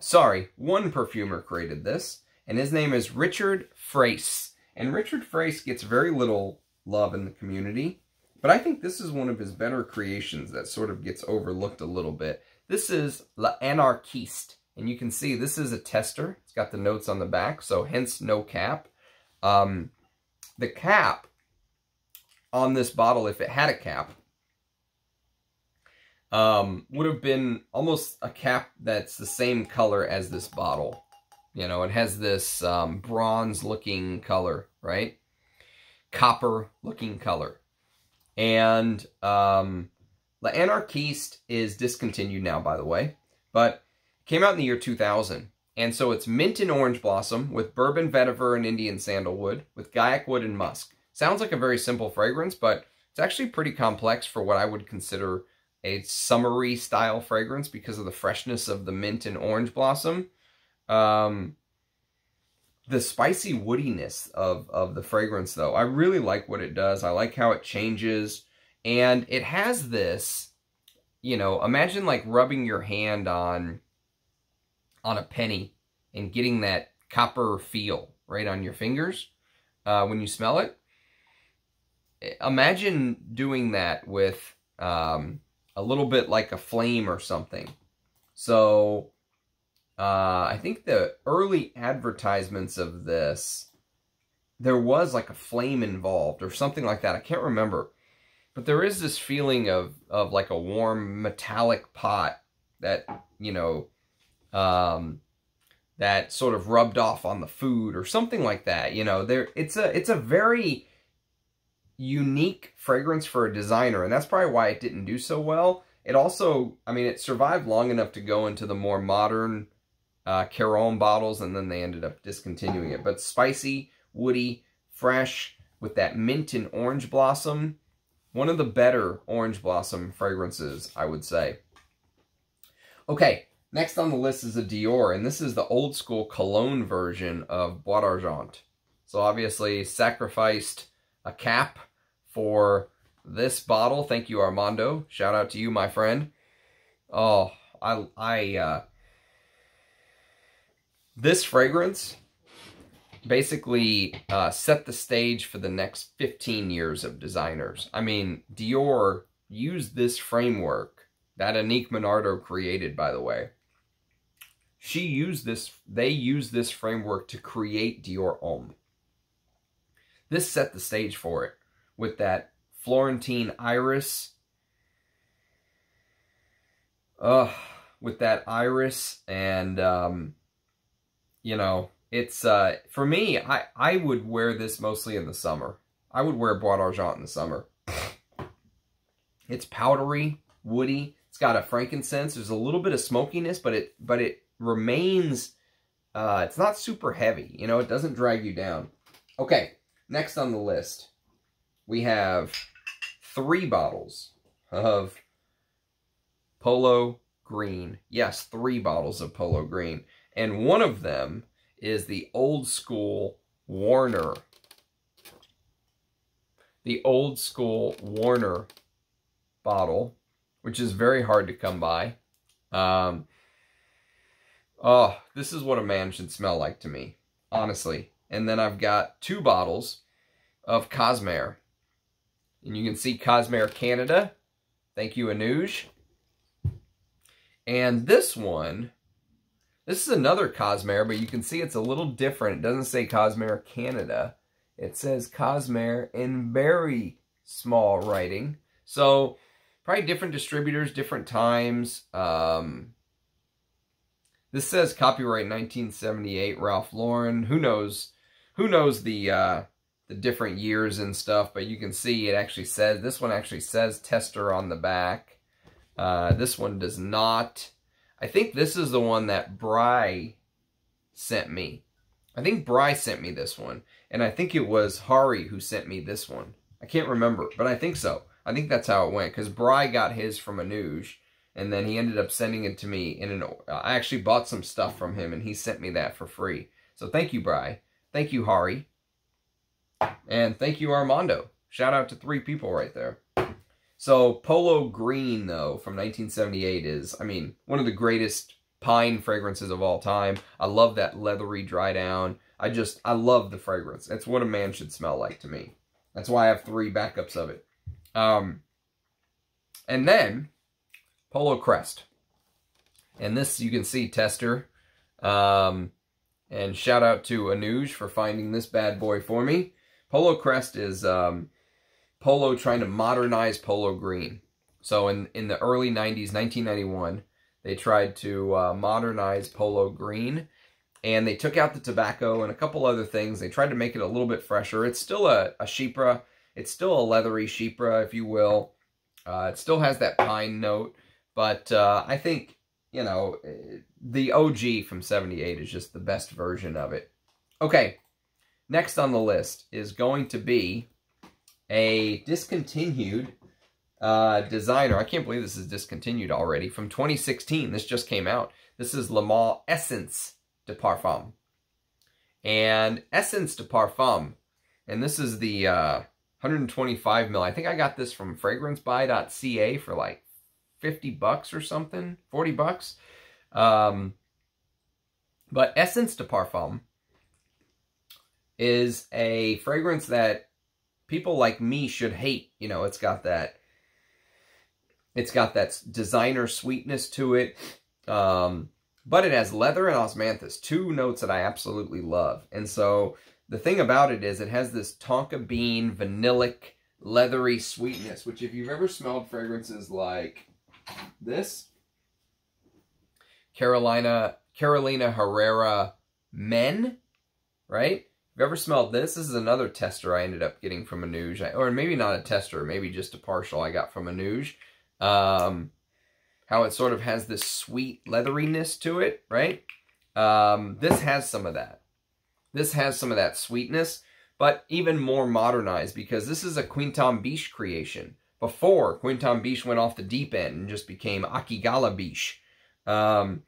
sorry, one perfumer created this. And his name is Richard Fraysse. And Richard Fraysse gets very little love in the community. But I think this is one of his better creations that sort of gets overlooked a little bit. This is L'Anarchiste. And you can see this is a tester. It's got the notes on the back, so hence no cap. Um, the cap on this bottle, if it had a cap, um, would have been almost a cap that's the same color as this bottle. You know, it has this um, bronze-looking color, right? Copper-looking color. And um, L'Anarchiste is discontinued now, by the way, but came out in the year 2000. And so it's mint and orange blossom with bourbon vetiver and Indian sandalwood with guaiac wood and musk. Sounds like a very simple fragrance, but it's actually pretty complex for what I would consider a summery style fragrance because of the freshness of the mint and orange blossom. Um, the spicy woodiness of, of the fragrance, though. I really like what it does. I like how it changes. And it has this, you know, imagine like rubbing your hand on, on a penny and getting that copper feel right on your fingers uh, when you smell it. Imagine doing that with um, a little bit like a flame or something. So uh, I think the early advertisements of this, there was like a flame involved or something like that. I can't remember. But there is this feeling of, of like a warm metallic pot that, you know, um, that sort of rubbed off on the food or something like that. You know, there it's a it's a very unique fragrance for a designer, and that's probably why it didn't do so well. It also, I mean, it survived long enough to go into the more modern uh, Caron bottles, and then they ended up discontinuing it. But spicy, woody, fresh, with that mint and orange blossom. One of the better orange blossom fragrances, I would say. Okay, next on the list is a Dior, and this is the old school cologne version of Bois d'Argent. So obviously sacrificed a cap for this bottle. Thank you, Armando. Shout out to you, my friend. Oh, I, I, uh, this fragrance basically uh, set the stage for the next 15 years of designers. I mean, Dior used this framework that Annick Menardo created, by the way. She used this, they used this framework to create Dior Homme. This set the stage for it with that Florentine iris. Uh, with that iris and um, you know, it's, uh, for me, I, I would wear this mostly in the summer. I would wear Bois d'Argent in the summer. [laughs] It's powdery, woody. It's got a frankincense. There's a little bit of smokiness, but it, but it remains, uh, it's not super heavy. You know, it doesn't drag you down. Okay, next on the list, we have three bottles of Polo Green. Yes, three bottles of Polo Green. And one of them is the old school Warner. The old school Warner bottle, which is very hard to come by. Um, oh, this is what a man should smell like to me, honestly. And then I've got two bottles of Cosmair. And you can see Cosmair Canada. Thank you, Anuj. And this one, this is another Cosmair, but you can see it's a little different. It doesn't say Cosmair Canada. It says Cosmair in very small writing. So, probably different distributors, different times. Um, this says copyright 1978, Ralph Lauren. Who knows? Who knows the uh, the different years and stuff? But you can see it actually says this one actually says tester on the back. Uh, this one does not. I think this is the one that Bry sent me. I think Bry sent me this one. And I think it was Hari who sent me this one. I can't remember, but I think so. I think that's how it went. Because Bry got his from Anuj. And then he ended up sending it to me. in an. I actually bought some stuff from him. And he sent me that for free. So thank you, Bry. Thank you, Hari. And thank you, Armando. Shout out to three people right there. So Polo Green, though, from 1978 is, I mean, one of the greatest pine fragrances of all time. I love that leathery dry down. I just, I love the fragrance. It's what a man should smell like to me. That's why I have three backups of it. Um, and then, Polo Crest. And this, you can see, Tester. Um, and shout out to Anuj for finding this bad boy for me. Polo Crest is um, Polo trying to modernize Polo Green. So in, in the early 90s, 1991, they tried to uh, modernize Polo Green. And they took out the tobacco and a couple other things. They tried to make it a little bit fresher. It's still a, a Chypre. It's still a leathery Chypre, if you will. Uh, it still has that pine note. But uh, I think, you know, the OG from 78 is just the best version of it. Okay, next on the list is going to be a discontinued uh, designer. I can't believe this is discontinued already. From 2016, this just came out. This is Le Male Essence de Parfum. And Essence de Parfum, and this is the uh, 125 mil. I think I got this from fragrancebuy.ca for like 50 bucks or something, 40 bucks. Um, but Essence de Parfum is a fragrance that people like me should hate. You know, it's got that it's got that designer sweetness to it. Um, but it has leather and osmanthus, two notes that I absolutely love. And so the thing about it is it has this tonka bean, vanillic, leathery sweetness, which if you've ever smelled fragrances like this, Carolina, Carolina Herrera Men, right? You ever smelled this? This is another tester I ended up getting from Anuj. Or maybe not a tester, maybe just a partial I got from Anuj. Um, how it sort of has this sweet leatheriness to it, right? Um, this has some of that. This has some of that sweetness, but even more modernized because this is a Quentin Bisch creation. Before Quentin Bisch went off the deep end and just became Akigala Biche. Um,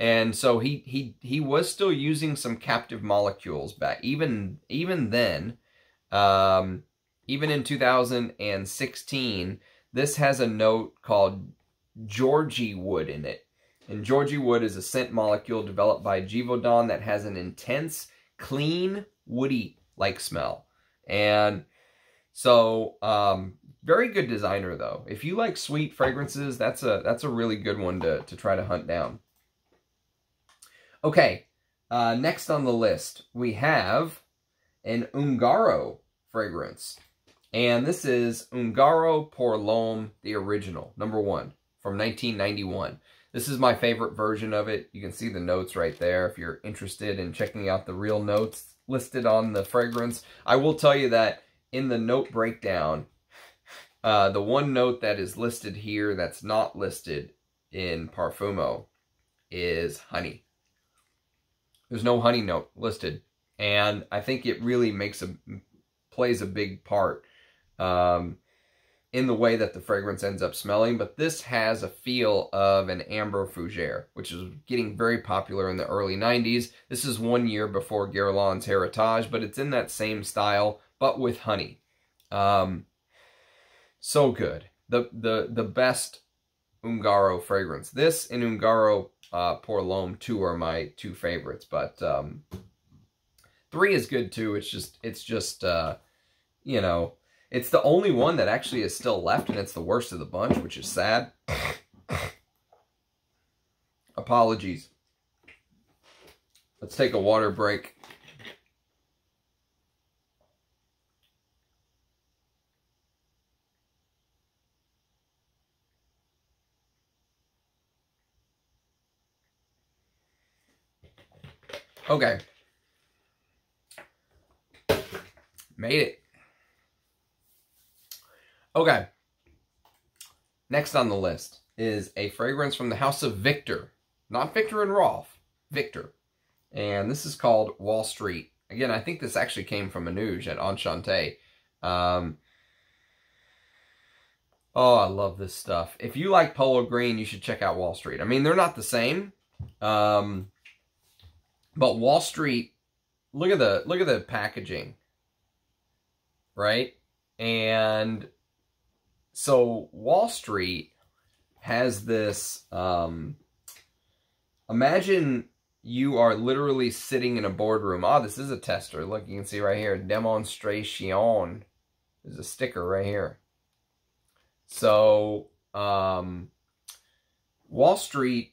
and so he he he was still using some captive molecules back even even then. Um, even in 2016, this has a note called Georgywood in it. And Georgywood is a scent molecule developed by Givaudan that has an intense, clean, woody-like smell. And so um, very good designer though. If you like sweet fragrances, that's a that's a really good one to, to try to hunt down. Okay, uh, next on the list we have an Ungaro fragrance. And this is Ungaro Pour l'Homme, the original, number one, from 1991. This is my favorite version of it. You can see the notes right there if you're interested in checking out the real notes listed on the fragrance. I will tell you that in the note breakdown, uh, the one note that is listed here that's not listed in Parfumo is honey. There's no honey note listed. And I think it really makes a plays a big part um, in the way that the fragrance ends up smelling. But this has a feel of an Amber Fougere, which is getting very popular in the early 90s. This is one year before Guerlain's Heritage, but it's in that same style, but with honey. Um, so good. the the the best Ungaro fragrance. This and Ungaro uh, Pour L'Homme 2 are my two favorites, but um, 3 is good too. It's just, it's just, uh, you know, it's the only one that actually is still left, and it's the worst of the bunch, which is sad. Apologies. Let's take a water break. Okay. Made it. Okay. Next on the list is a fragrance from the House of Victor. Not Viktor and Rolf. Victor. And this is called Wall Street. Again, I think this actually came from Anuj at Enchante. Um, oh, I love this stuff. If you like Polo Green, you should check out Wall Street. I mean, they're not the same. Um, but Wall Street, look at the look at the packaging. Right? And so Wall Street has this um imagine you are literally sitting in a boardroom. Ah, oh, this is a tester. Look, you can see right here, demonstration. There's a sticker right here. So, um, Wall Street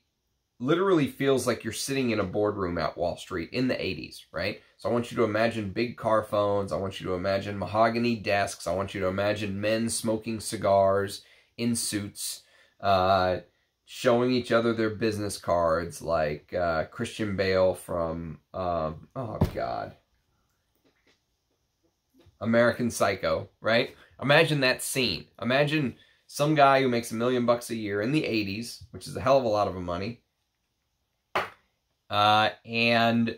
literally feels like you're sitting in a boardroom at Wall Street in the 80s, right? So I want you to imagine big car phones. I want you to imagine mahogany desks. I want you to imagine men smoking cigars in suits, uh, showing each other their business cards like uh, Christian Bale from, um, oh God, American Psycho, right? Imagine that scene. Imagine some guy who makes a million bucks a year in the 80s, which is a hell of a lot of money, uh, and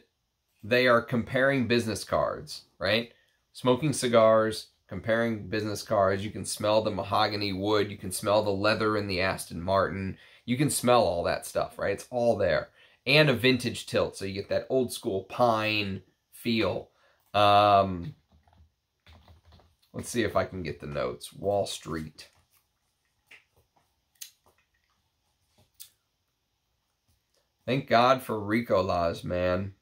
they are comparing business cards, right? Smoking cigars, comparing business cards. You can smell the mahogany wood. You can smell the leather in the Aston Martin. You can smell all that stuff, right? It's all there. And a vintage tilt, so you get that old school pine feel. Um, let's see if I can get the notes. Wall Street. Thank God for RICO laws, man.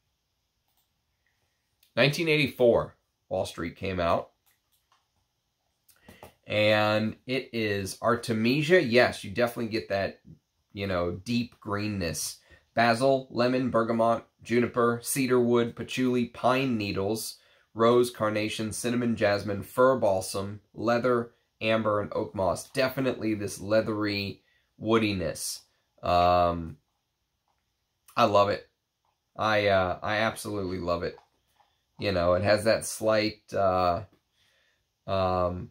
1984, Wall Street came out. And it is Artemisia. Yes, you definitely get that, you know, deep greenness. Basil, lemon, bergamot, juniper, cedarwood, patchouli, pine needles, rose, carnation, cinnamon, jasmine, fir balsam, leather, amber, and oak moss. Definitely this leathery woodiness. Um, I love it. I uh, I absolutely love it. You know, it has that slight uh, um,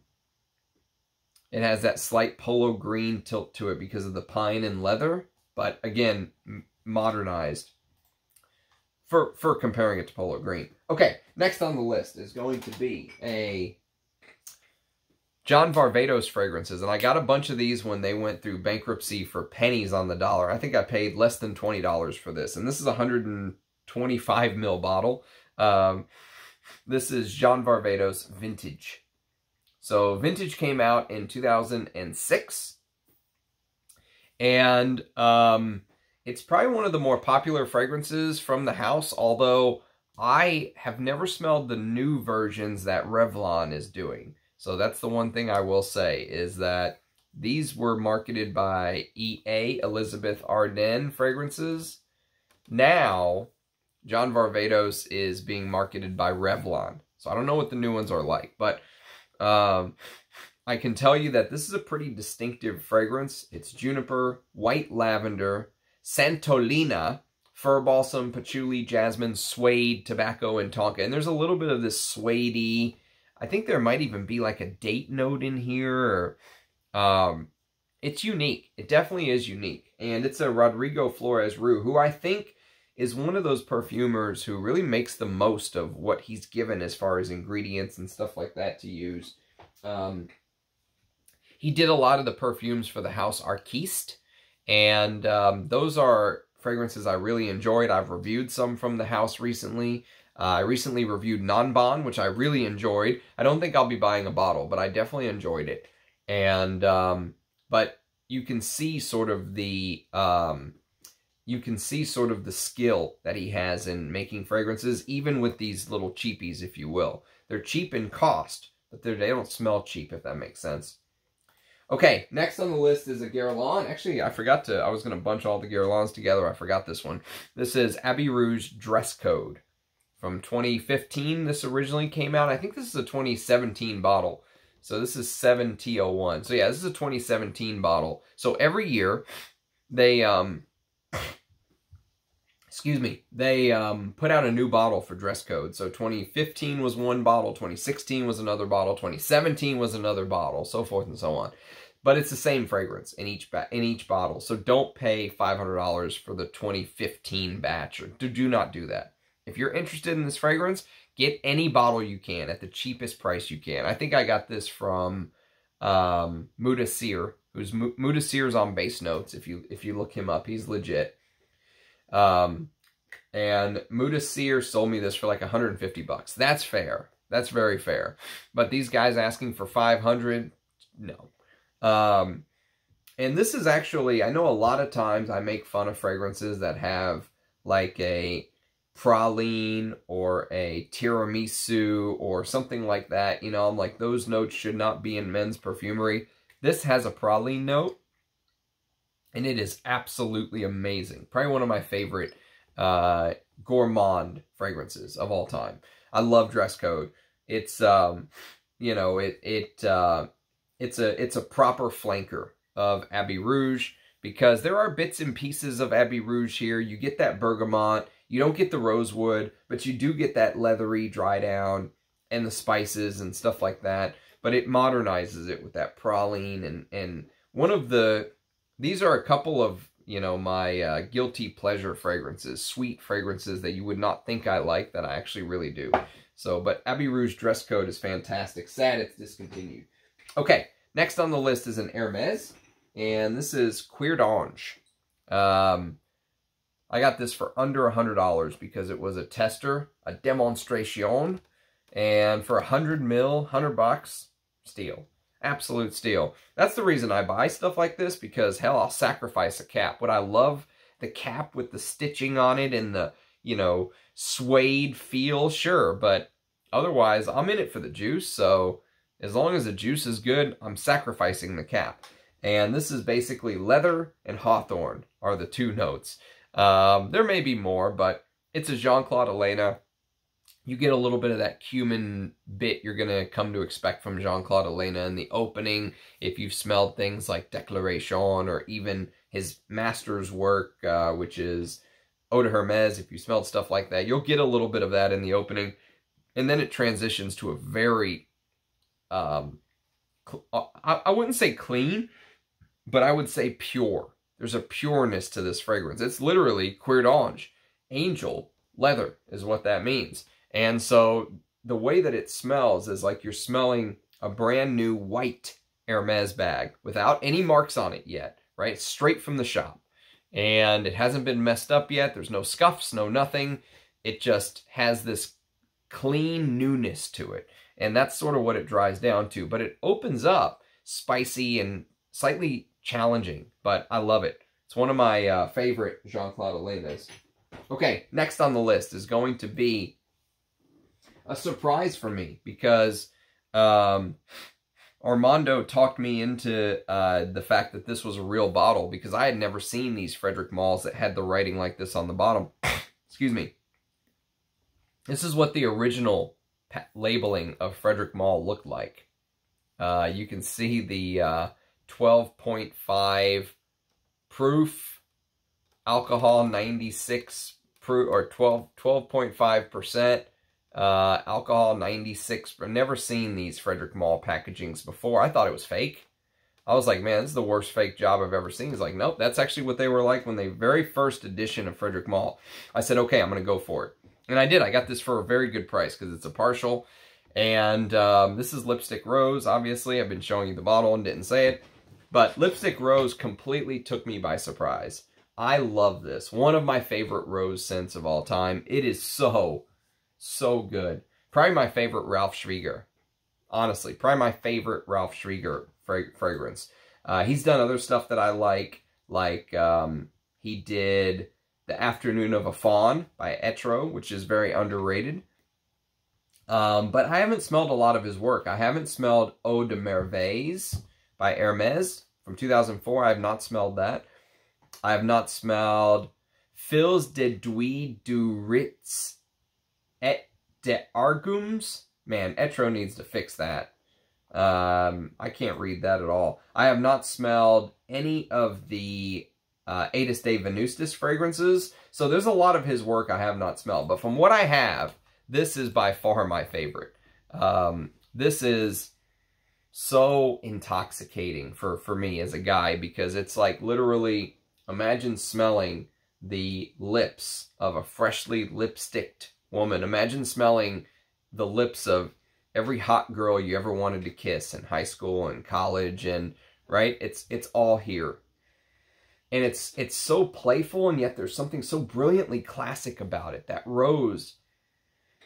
it has that slight polo green tilt to it because of the pine and leather, but again, modernized for for comparing it to polo green. Okay, next on the list is going to be a John Varvatos fragrances, and I got a bunch of these when they went through bankruptcy for pennies on the dollar. I think I paid less than $20 for this, and this is a 125 mil bottle. Um, this is John Varvatos Vintage. So Vintage came out in 2006, and um, it's probably one of the more popular fragrances from the house, although I have never smelled the new versions that Revlon is doing. So that's the one thing I will say is that these were marketed by EA, Elizabeth Arden Fragrances. Now, John Varvatos is being marketed by Revlon. So I don't know what the new ones are like, but um, I can tell you that this is a pretty distinctive fragrance. It's juniper, white lavender, santolina, fir balsam, patchouli, jasmine, suede, tobacco, and tonka. And there's a little bit of this suede I think there might even be like a date note in here. Or, um, it's unique. It definitely is unique. And it's a Rodrigo Flores Rue, who I think is one of those perfumers who really makes the most of what he's given as far as ingredients and stuff like that to use. Um, he did a lot of the perfumes for the house Arquiste, and um, those are fragrances I really enjoyed. I've reviewed some from the house recently. Uh, I recently reviewed Nanban, which I really enjoyed. I don't think I'll be buying a bottle, but I definitely enjoyed it. And, um, but you can see sort of the, um, you can see sort of the skill that he has in making fragrances, even with these little cheapies, if you will. They're cheap in cost, but they don't smell cheap, if that makes sense. Okay, next on the list is a Guerlain. Actually, I forgot to, I was going to bunch all the Guerlains together. I forgot this one. This is Habit Rouge Dress Code from 2015. This originally came out. I think this is a 2017 bottle. So this is 7T01. So yeah, this is a 2017 bottle. So every year, they, um, [coughs] excuse me, they um, put out a new bottle for dress code. So 2015 was one bottle, 2016 was another bottle, 2017 was another bottle, so forth and so on. But it's the same fragrance in each in each bottle. So don't pay $500 for the 2015 batch. Or do, do not do that. If you're interested in this fragrance, get any bottle you can at the cheapest price you can. I think I got this from um, Mudasir, who's Mudasir's on Basenotes. If you if you look him up, he's legit. Um, and Mudasir sold me this for like 150 bucks. That's fair. That's very fair. But these guys asking for 500, no. Um, and this is actually, I know a lot of times I make fun of fragrances that have like a praline or a tiramisu or something like that. You know, I'm like, those notes should not be in men's perfumery. This has a praline note and it is absolutely amazing. Probably one of my favorite uh, gourmand fragrances of all time. I love dress code. It's um, you know, it it uh, it's a it's a proper flanker of Habit Rouge because there are bits and pieces of Habit Rouge here. You get that bergamot, you don't get the rosewood, but you do get that leathery dry down and the spices and stuff like that. But it modernizes it with that praline and and one of the these are a couple of, you know, my uh, guilty pleasure fragrances, sweet fragrances that you would not think I like that I actually really do. So, but Habit Rouge dress code is fantastic. Sad it's discontinued. Okay, next on the list is an Hermes, and this is Cuir d'Ange. Um, I got this for under a $100 because it was a tester, a demonstration, and for a 100 mil, 100 bucks, steal absolute steal. That's the reason I buy stuff like this because hell, I'll sacrifice a cap. Would I love the cap with the stitching on it and the, you know, suede feel? Sure, but otherwise I'm in it for the juice. So as long as the juice is good, I'm sacrificing the cap. And this is basically leather and hawthorn are the two notes. Um, there may be more, but it's a Jean-Claude Ellena. you get a little bit of that cumin bit you're going to come to expect from Jean-Claude Ellena in the opening. If you've smelled things like Declaration or even his master's work, uh, which is Eau de Hermes, if you smelled stuff like that, you'll get a little bit of that in the opening. And then it transitions to a very, um, I, I wouldn't say clean, but I would say pure. There's a pureness to this fragrance. It's literally Cuir d'Ange. Angel leather is what that means. And so the way that it smells is like you're smelling a brand new white Hermes bag without any marks on it yet, right? straight from the shop. And it hasn't been messed up yet. There's no scuffs, no nothing. It just has this clean newness to it. And that's sort of what it dries down to. But it opens up spicy and slightly challenging, but I love it. It's one of my uh, favorite Jean-Claude Ellenas. Okay, next on the list is going to be a surprise for me because um, Armando talked me into uh, the fact that this was a real bottle because I had never seen these Frederic Malles that had the writing like this on the bottom. [coughs] Excuse me. This is what the original labeling of Frederic Malle looked like. Uh, you can see the uh, 12.5 proof alcohol 96 proof or 12 12.5% uh, alcohol 96. I've never seen these Frederic Malle packagings before. I thought it was fake. I was like, man, this is the worst fake job I've ever seen. He's like, nope, that's actually what they were like when they very first edition of Frederic Malle. I said, okay, I'm going to go for it. And I did. I got this for a very good price because it's a partial. And um, this is Lipstick Rose, obviously. I've been showing you the bottle and didn't say it. But Lipstick Rose completely took me by surprise. I love this. One of my favorite rose scents of all time. It is so so good. Probably my favorite Ralph Schwieger. Honestly, probably my favorite Ralph Schwieger fra fragrance. Uh, he's done other stuff that I like, like um, he did The Afternoon of a Fawn by Etro, which is very underrated. Um, but I haven't smelled a lot of his work. I haven't smelled Eau de Merveilles by Hermes from 2004. I have not smelled that. I have not smelled Fils de Duy du Ritz et de Argums. Man, Etro needs to fix that. Um, I can't read that at all. I have not smelled any of the uh, Aedes de Venustas fragrances, so there's a lot of his work I have not smelled. But from what I have, this is by far my favorite. Um, this is so intoxicating for, for me as a guy because it's like literally, imagine smelling the lips of a freshly lipsticked woman. Imagine smelling the lips of every hot girl you ever wanted to kiss in high school and college and right? It's it's all here. And it's it's so playful and yet there's something so brilliantly classic about it. That rose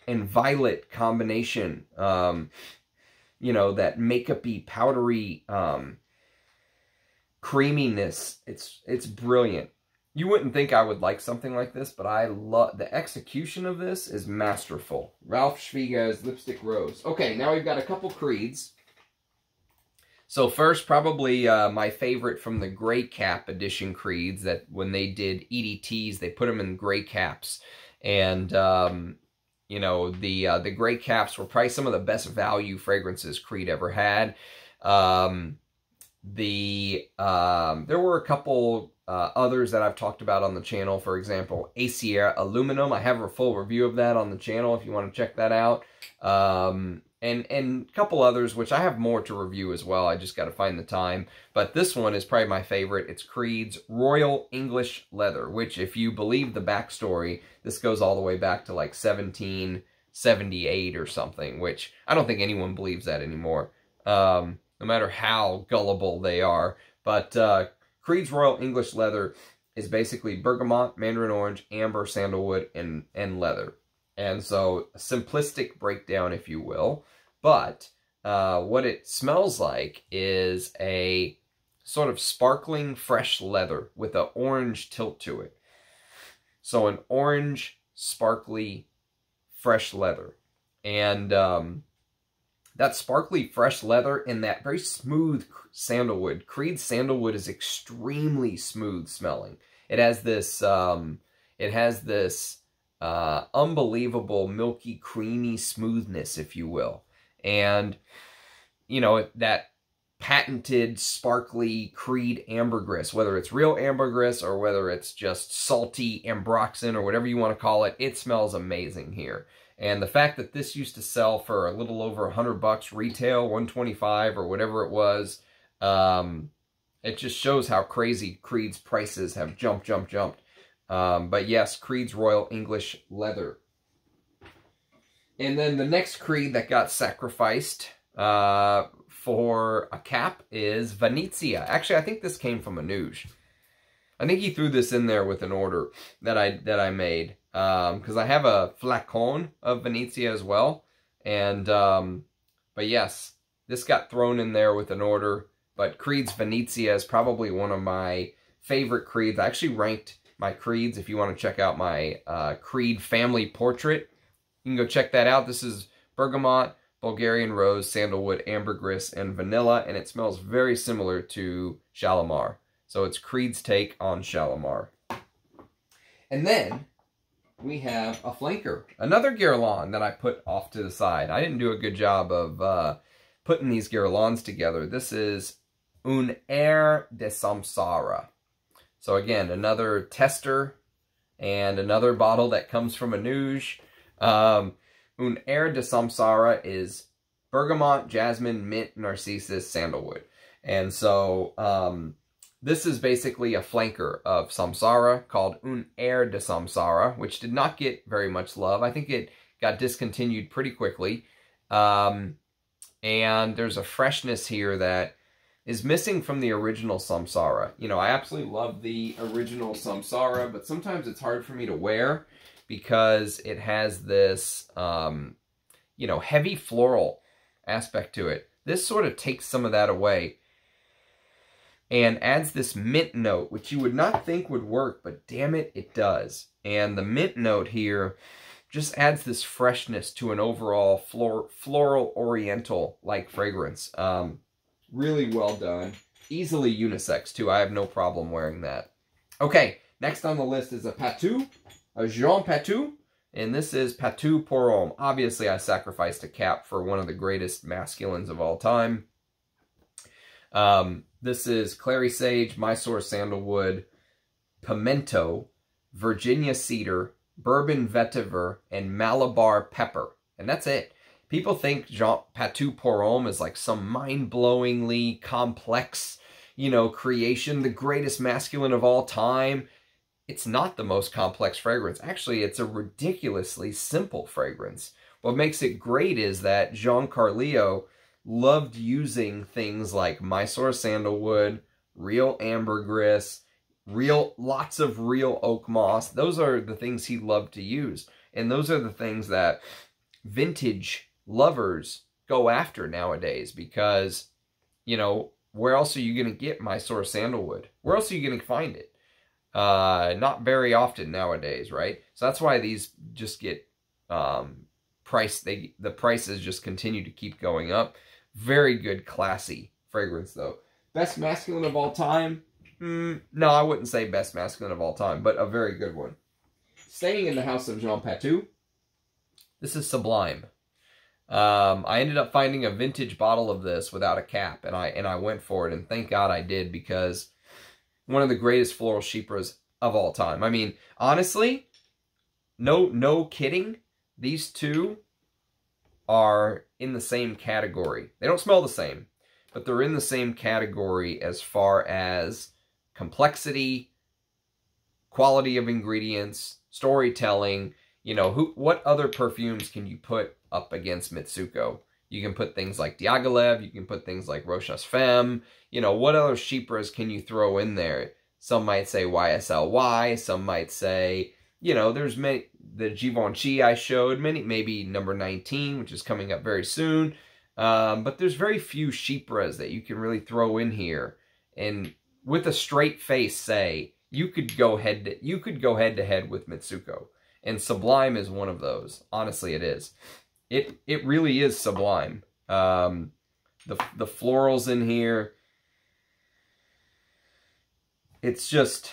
and violet combination um you know that makeupy powdery um creaminess it's it's brilliant you wouldn't think I would like something like this, but I love the execution of this is masterful. Ralph Schwieger's Lipstick Rose. Okay, now we've got a couple creeds. So first, probably uh, my favorite from the gray cap edition creeds that when they did EDTs, they put them in gray caps. And, um, you know, the uh, the gray caps were probably some of the best value fragrances Creed ever had. Um, the um, There were a couple uh, others that I've talked about on the channel, for example, Acier Aluminum. I have a full review of that on the channel if you want to check that out. Um, and, and a couple others, which I have more to review as well. I just got to find the time. But this one is probably my favorite. It's Creed's Royal English Leather, which if you believe the backstory, this goes all the way back to like 1778 or something, which I don't think anyone believes that anymore. Um, no matter how gullible they are. But uh, Creed's Royal English Leather is basically bergamot, mandarin orange, amber, sandalwood, and, and leather. And so, a simplistic breakdown, if you will. But uh, what it smells like is a sort of sparkling fresh leather with an orange tilt to it. So an orange, sparkly, fresh leather. And um, that sparkly fresh leather and that very smooth sandalwood. Creed sandalwood is extremely smooth smelling. It has this, um, it has this uh, unbelievable milky, creamy smoothness, if you will. And, you know, that patented, sparkly Creed ambergris, whether it's real ambergris or whether it's just salty ambroxan or whatever you want to call it, it smells amazing here. And the fact that this used to sell for a little over 100 bucks retail, 125 or whatever it was, um, it just shows how crazy Creed's prices have jumped, jumped, jumped. Um, but yes, Creed's Royal English Leather. And then the next Creed that got sacrificed uh, for a cap is Venezia. Actually, I think this came from Anuj. I think he threw this in there with an order that I that I made because um, I have a flacon of Venezia as well. And, um, but yes, this got thrown in there with an order. But Creed's Venezia is probably one of my favorite Creeds. I actually ranked my Creeds if you want to check out my uh, Creed family portrait. You can go check that out. This is bergamot, Bulgarian rose, sandalwood, ambergris, and vanilla, and it smells very similar to Shalimar. So it's Creed's take on Shalimar. And then we have a flanker. Another Guerlain that I put off to the side. I didn't do a good job of uh, putting these Guerlains together. This is Un Air de Samsara. So again, another tester and another bottle that comes from Anuj. Um, Un Air de Samsara is bergamot, jasmine, mint, narcissus, sandalwood. And so um, this is basically a flanker of Samsara called Un Air de Samsara, which did not get very much love. I think it got discontinued pretty quickly. Um, and there's a freshness here that is missing from the original Samsara. You know, I absolutely love the original Samsara, but sometimes it's hard for me to wear because it has this, um, you know, heavy floral aspect to it. This sort of takes some of that away. and adds this mint note, which you would not think would work, but damn it, it does. And the mint note here just adds this freshness to an overall flor floral oriental-like fragrance. Um, really well done. Easily unisex, too. I have no problem wearing that. Okay, next on the list is a Patou, Jean Patou. And this is Patou Pour Homme. Obviously, I sacrificed a cap for one of the greatest masculines of all time. Um, this is Clary Sage, Mysore Sandalwood, Pimento, Virginia Cedar, Bourbon Vetiver, and Malabar Pepper. And that's it. People think Jean Patou Pour Homme is like some mind-blowingly complex, you know, creation, the greatest masculine of all time it's not the most complex fragrance. Actually, it's a ridiculously simple fragrance. What makes it great is that Jean Kerléo loved using things like Mysore sandalwood, real ambergris, real lots of real oak moss. Those are the things he loved to use. And those are the things that vintage lovers go after nowadays because, you know, where else are you going to get Mysore sandalwood? Where else are you going to find it? Uh, not very often nowadays, right? So that's why these just get um, price. They the prices just continue to keep going up. Very good, classy fragrance though. Best masculine of all time? Mm, no, I wouldn't say best masculine of all time, but a very good one. Staying in the house of Jean Patou, this is Sublime. Um, I ended up finding a vintage bottle of this without a cap, and I and I went for it, and thank God I did because one of the greatest floral chypres of all time. I mean, honestly, no no kidding, these two are in the same category. They don't smell the same, but they're in the same category as far as complexity, quality of ingredients, storytelling, you know, who what other perfumes can you put up against Mitsouko? You can put things like Diaghilev, you can put things like Rochas Femme, you know, what other Chypres can you throw in there? Some might say YSLY, some might say, you know, there's many, the Givenchy I showed, many, maybe number 19, which is coming up very soon. Um, but there's very few Chypres that you can really throw in here. And with a straight face say, you could go head to, you could go head to head with Mitsouko. And Sublime is one of those. Honestly, it is. It it really is sublime. Um, the the florals in here. It's just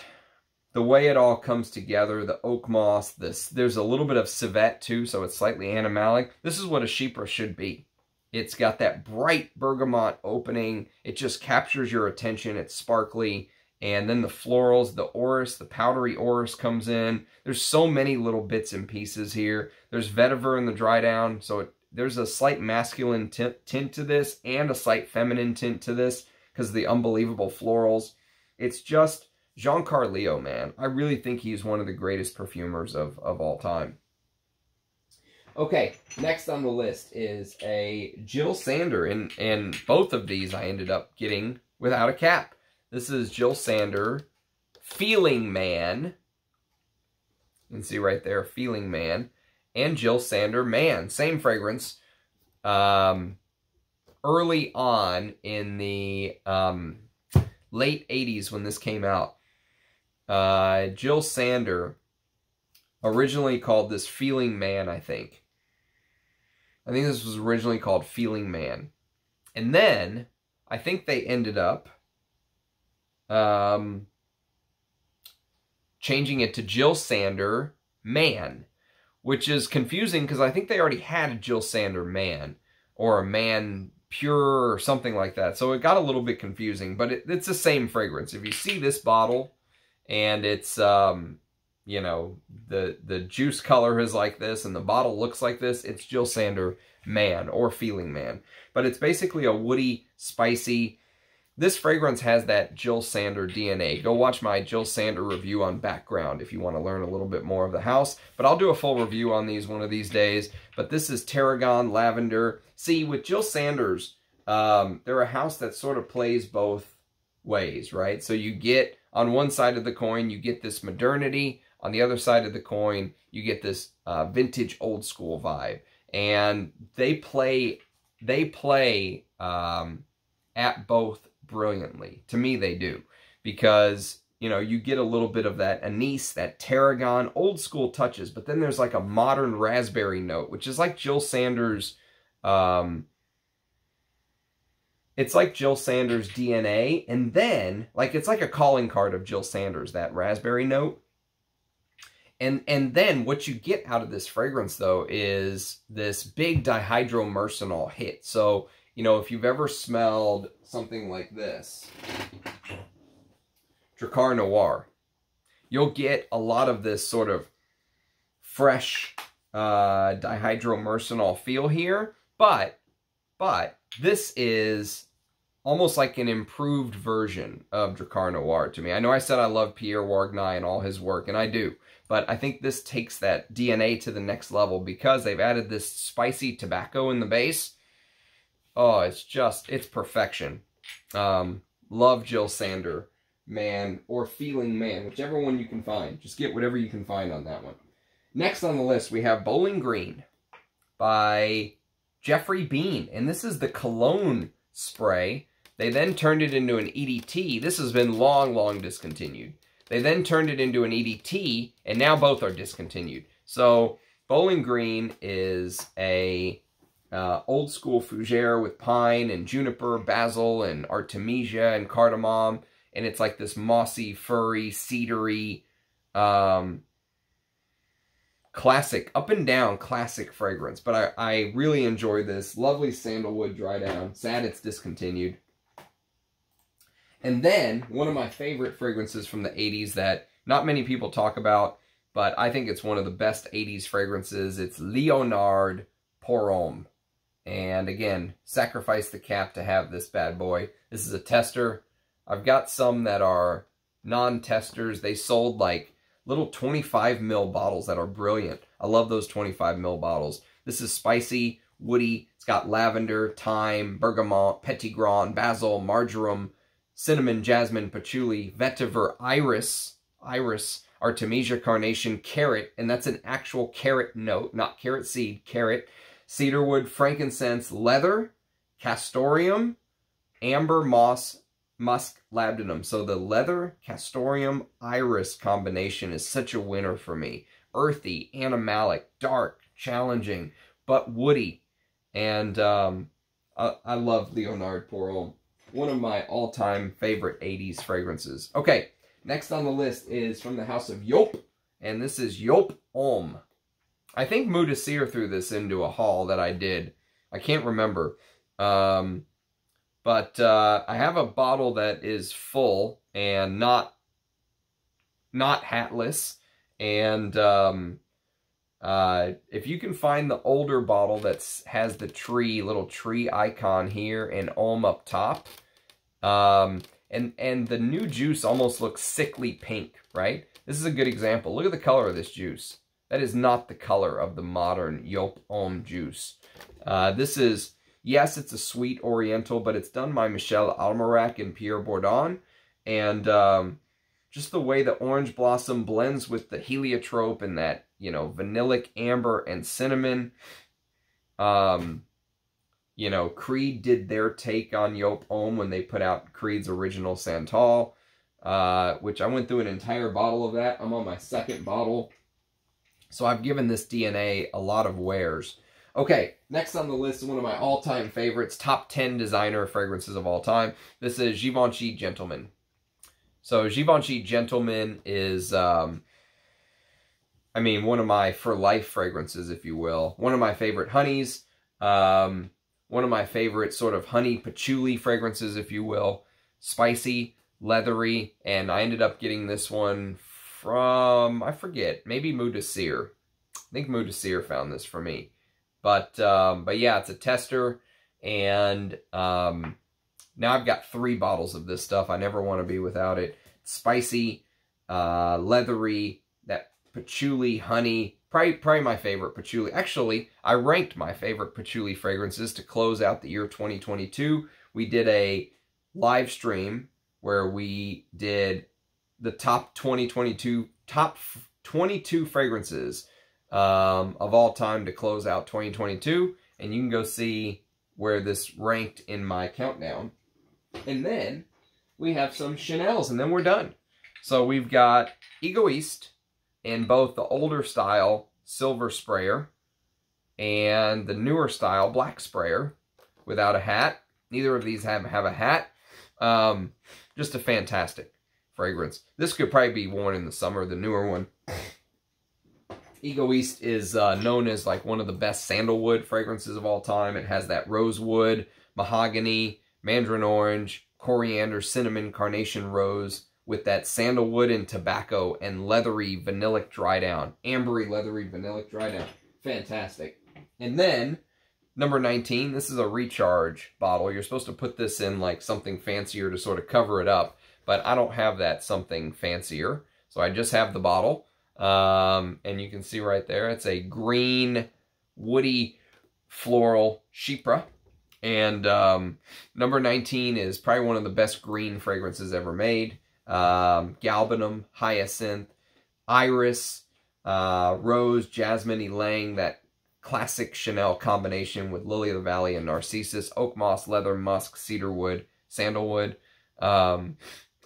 the way it all comes together. The oak moss. This there's a little bit of civet too, so it's slightly animalic. This is what a chypre should be. It's got that bright bergamot opening. It just captures your attention. It's sparkly. And then the florals, the orris, the powdery orris comes in. There's so many little bits and pieces here. There's vetiver in the dry down, so it, there's a slight masculine tint, tint to this and a slight feminine tint to this because of the unbelievable florals. It's just Jean Kerléo, man. I really think he's one of the greatest perfumers of, of all time. Okay, next on the list is a Jil Sander, and, and both of these I ended up getting without a cap. This is Jil Sander, Feeling Man. You can see right there, Feeling Man. And Jil Sander, Man. Same fragrance. Um, early on in the um, late 80s when this came out, uh, Jil Sander originally called this Feeling Man, I think. I think this was originally called Feeling Man. And then, I think they ended up um, changing it to Jil Sander Man, which is confusing because I think they already had a Jil Sander Man or a Man Pure or something like that. So it got a little bit confusing, but it, it's the same fragrance. If you see this bottle and it's, um, you know, the, the juice color is like this and the bottle looks like this, it's Jil Sander Man or Feeling Man. But it's basically a woody, spicy, this fragrance has that Jil Sander DNA. Go watch my Jil Sander review on background if you want to learn a little bit more of the house. But I'll do a full review on these one of these days. But this is Tarragon Lavender. See, with Jil Sanders, um, they're a house that sort of plays both ways, right? So you get, on one side of the coin, you get this modernity. On the other side of the coin, you get this uh, vintage old school vibe. And they play, they play um, at both brilliantly. To me, they do. Because, you know, you get a little bit of that anise, that tarragon, old school touches, but then there's like a modern raspberry note, which is like Jil Sanders' um, it's like Jil Sanders' DNA, and then, like, it's like a calling card of Jil Sanders, that raspberry note. And and then what you get out of this fragrance, though, is this big dihydromyrcenol hit. So, you know, if you've ever smelled something like this, Drakkar Noir, you'll get a lot of this sort of fresh uh, dihydromyrcenol feel here. But, but, this is almost like an improved version of Drakkar Noir to me. I know I said I love Pierre Wargnye and all his work, and I do. But I think this takes that DNA to the next level because they've added this spicy tobacco in the base. Oh, it's just, it's perfection. Um, love Jil Sander, man, or Feeling Man, whichever one you can find. Just get whatever you can find on that one. Next on the list, we have Bowling Green by Geoffrey Beene. And this is the cologne spray they then turned it into an EDT. This has been long, long discontinued. They then turned it into an EDT, and now both are discontinued. So Bowling Green is a uh, old school fougere with pine and juniper, basil and artemisia and cardamom, and it's like this mossy, furry, cedary, um, classic, up and down classic fragrance. But I, I really enjoy this. Lovely sandalwood dry down. Sad it's discontinued. And then, one of my favorite fragrances from the 80s that not many people talk about, but I think it's one of the best 80s fragrances. It's Leonard Pour Homme. And again, sacrifice the cap to have this bad boy. This is a tester. I've got some that are non-testers. They sold like little 25 mil bottles that are brilliant. I love those 25 mil bottles. This is spicy, woody. It's got lavender, thyme, bergamot, petitgrain, basil, marjoram, cinnamon, jasmine, patchouli, vetiver, iris, iris, artemisia, carnation, carrot, and that's an actual carrot note, not carrot seed, carrot, cedarwood, frankincense, leather, castoreum, amber, moss, musk, labdanum. So the leather, castoreum, iris combination is such a winner for me. Earthy, animalic, dark, challenging, but woody. And um, I, I love Leonard Homme one of my all-time favorite 80s fragrances. Okay, next on the list is from the house of Joop, and this is Joop Homme. I think Mudasir threw this into a haul that I did. I can't remember. Um, but uh, I have a bottle that is full and not not hatless. And um, uh, if you can find the older bottle that has the tree, little tree icon here and Homme up top, um, and, and the new juice almost looks sickly pink, right? This is a good example. Look at the color of this juice. That is not the color of the modern Joop Homme juice. Uh, this is, yes, it's a sweet oriental, but it's done by Michel Almairac and Pierre Bourdon. And um, just the way the orange blossom blends with the heliotrope and that, you know, vanillic amber and cinnamon. Um, you know, Creed did their take on Joop Homme when they put out Creed's original Santal, uh, which I went through an entire bottle of that. I'm on my second bottle. So I've given this DNA a lot of wears. Okay, next on the list is one of my all-time favorites, top 10 designer fragrances of all time. This is Givenchy Gentleman. So Givenchy Gentleman is, um, I mean, one of my for-life fragrances, if you will. One of my favorite honeys. Um, one of my favorite sort of honey patchouli fragrances, if you will. Spicy, leathery, and I ended up getting this one from, I forget, maybe Mudasir. I think Mudasir found this for me. But, um, but yeah, it's a tester, and um, now I've got three bottles of this stuff. I never want to be without it. Spicy, uh, leathery, that patchouli, honey, Probably, probably my favorite patchouli. Actually, I ranked my favorite patchouli fragrances to close out the year 2022. We did a live stream where we did the top 2022, top 22 fragrances um, of all time to close out 2022. And you can go see where this ranked in my countdown. And then we have some Chanel's, and then we're done. So we've got Egoist in both the older style silver sprayer and the newer style black sprayer without a hat. Neither of these have, have a hat. Um, just a fantastic fragrance. This could probably be worn in the summer, the newer one. [coughs] Egoist is uh, known as like one of the best sandalwood fragrances of all time. It has that rosewood, mahogany, mandarin orange, coriander, cinnamon, carnation rose with that sandalwood and tobacco and leathery vanillic dry down. Ambery leathery vanillic dry down. Fantastic. And then number 19, this is a recharge bottle. You're supposed to put this in like something fancier to sort of cover it up, but I don't have that something fancier. So I just have the bottle. Um, and you can see right there, it's a green, woody, floral Chypre. And um, number 19 is probably one of the best green fragrances ever made. Um, galbanum, hyacinth, iris, uh, rose, jasmine, ylang, that classic Chanel combination with lily of the valley and narcissus, oak moss, leather, musk, cedarwood, sandalwood. Um,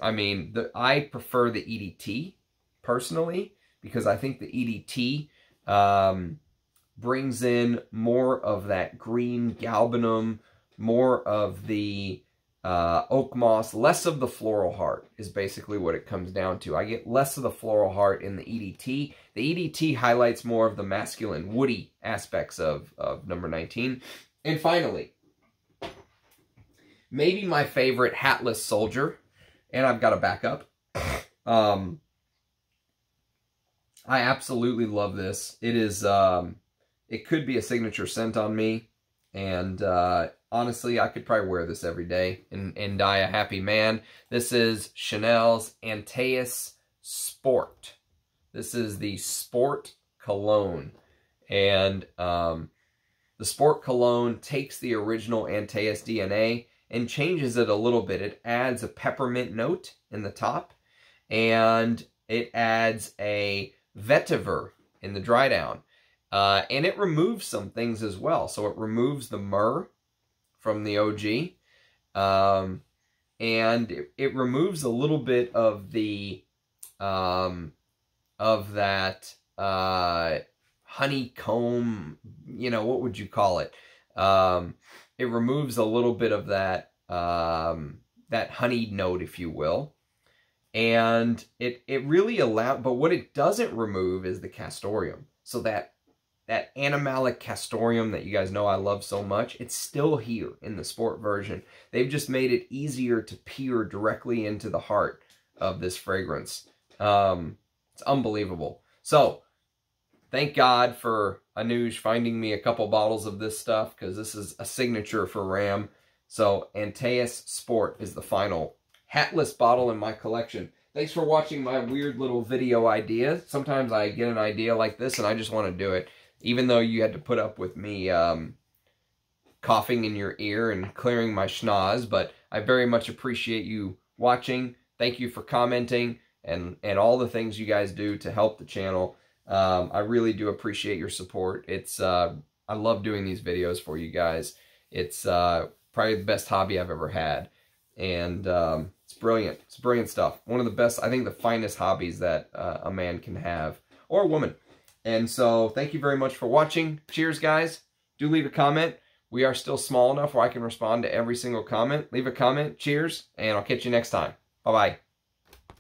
I mean, the, I prefer the EDT personally because I think the EDT um, brings in more of that green galbanum, more of the uh, oak moss, less of the floral heart is basically what it comes down to. I get less of the floral heart in the EDT. The EDT highlights more of the masculine, woody aspects of, of number 19. And finally, maybe my favorite hatless soldier, and I've got a backup. Um, I absolutely love this. It is, um, it could be a signature scent on me. And uh, honestly, I could probably wear this every day and, and die a happy man. This is Chanel's Antaeus Sport. This is the Sport Cologne. And um, the Sport Cologne takes the original Antaeus DNA and changes it a little bit. It adds a peppermint note in the top. And it adds a vetiver in the dry down. Uh, and it removes some things as well. So it removes the myrrh from the OG. Um, and it, it, removes a little bit of the, um, of that, uh, honeycomb, you know, what would you call it? Um, it removes a little bit of that, um, that honey note, if you will. And it it really allows, but what it doesn't remove is the castoreum so that that animalic castoreum that you guys know I love so much it's still here in the sport version. They've just made it easier to peer directly into the heart of this fragrance. Um it's unbelievable. So thank God for Anuj finding me a couple bottles of this stuff because this is a signature for Ram so Antaeus Sport is the final hatless bottle in my collection. Thanks for watching my weird little video idea. Sometimes I get an idea like this and I just want to do it. Even though you had to put up with me um, coughing in your ear and clearing my schnoz. But I very much appreciate you watching. Thank you for commenting and, and all the things you guys do to help the channel. Um, I really do appreciate your support. It's uh, I love doing these videos for you guys. It's uh, probably the best hobby I've ever had. And um, it's brilliant. It's brilliant stuff. One of the best, I think the finest hobbies that uh, a man can have, or a woman. And so thank you very much for watching. Cheers, guys. Do leave a comment. We are still small enough where I can respond to every single comment. Leave a comment. Cheers, and I'll catch you next time. Bye-bye.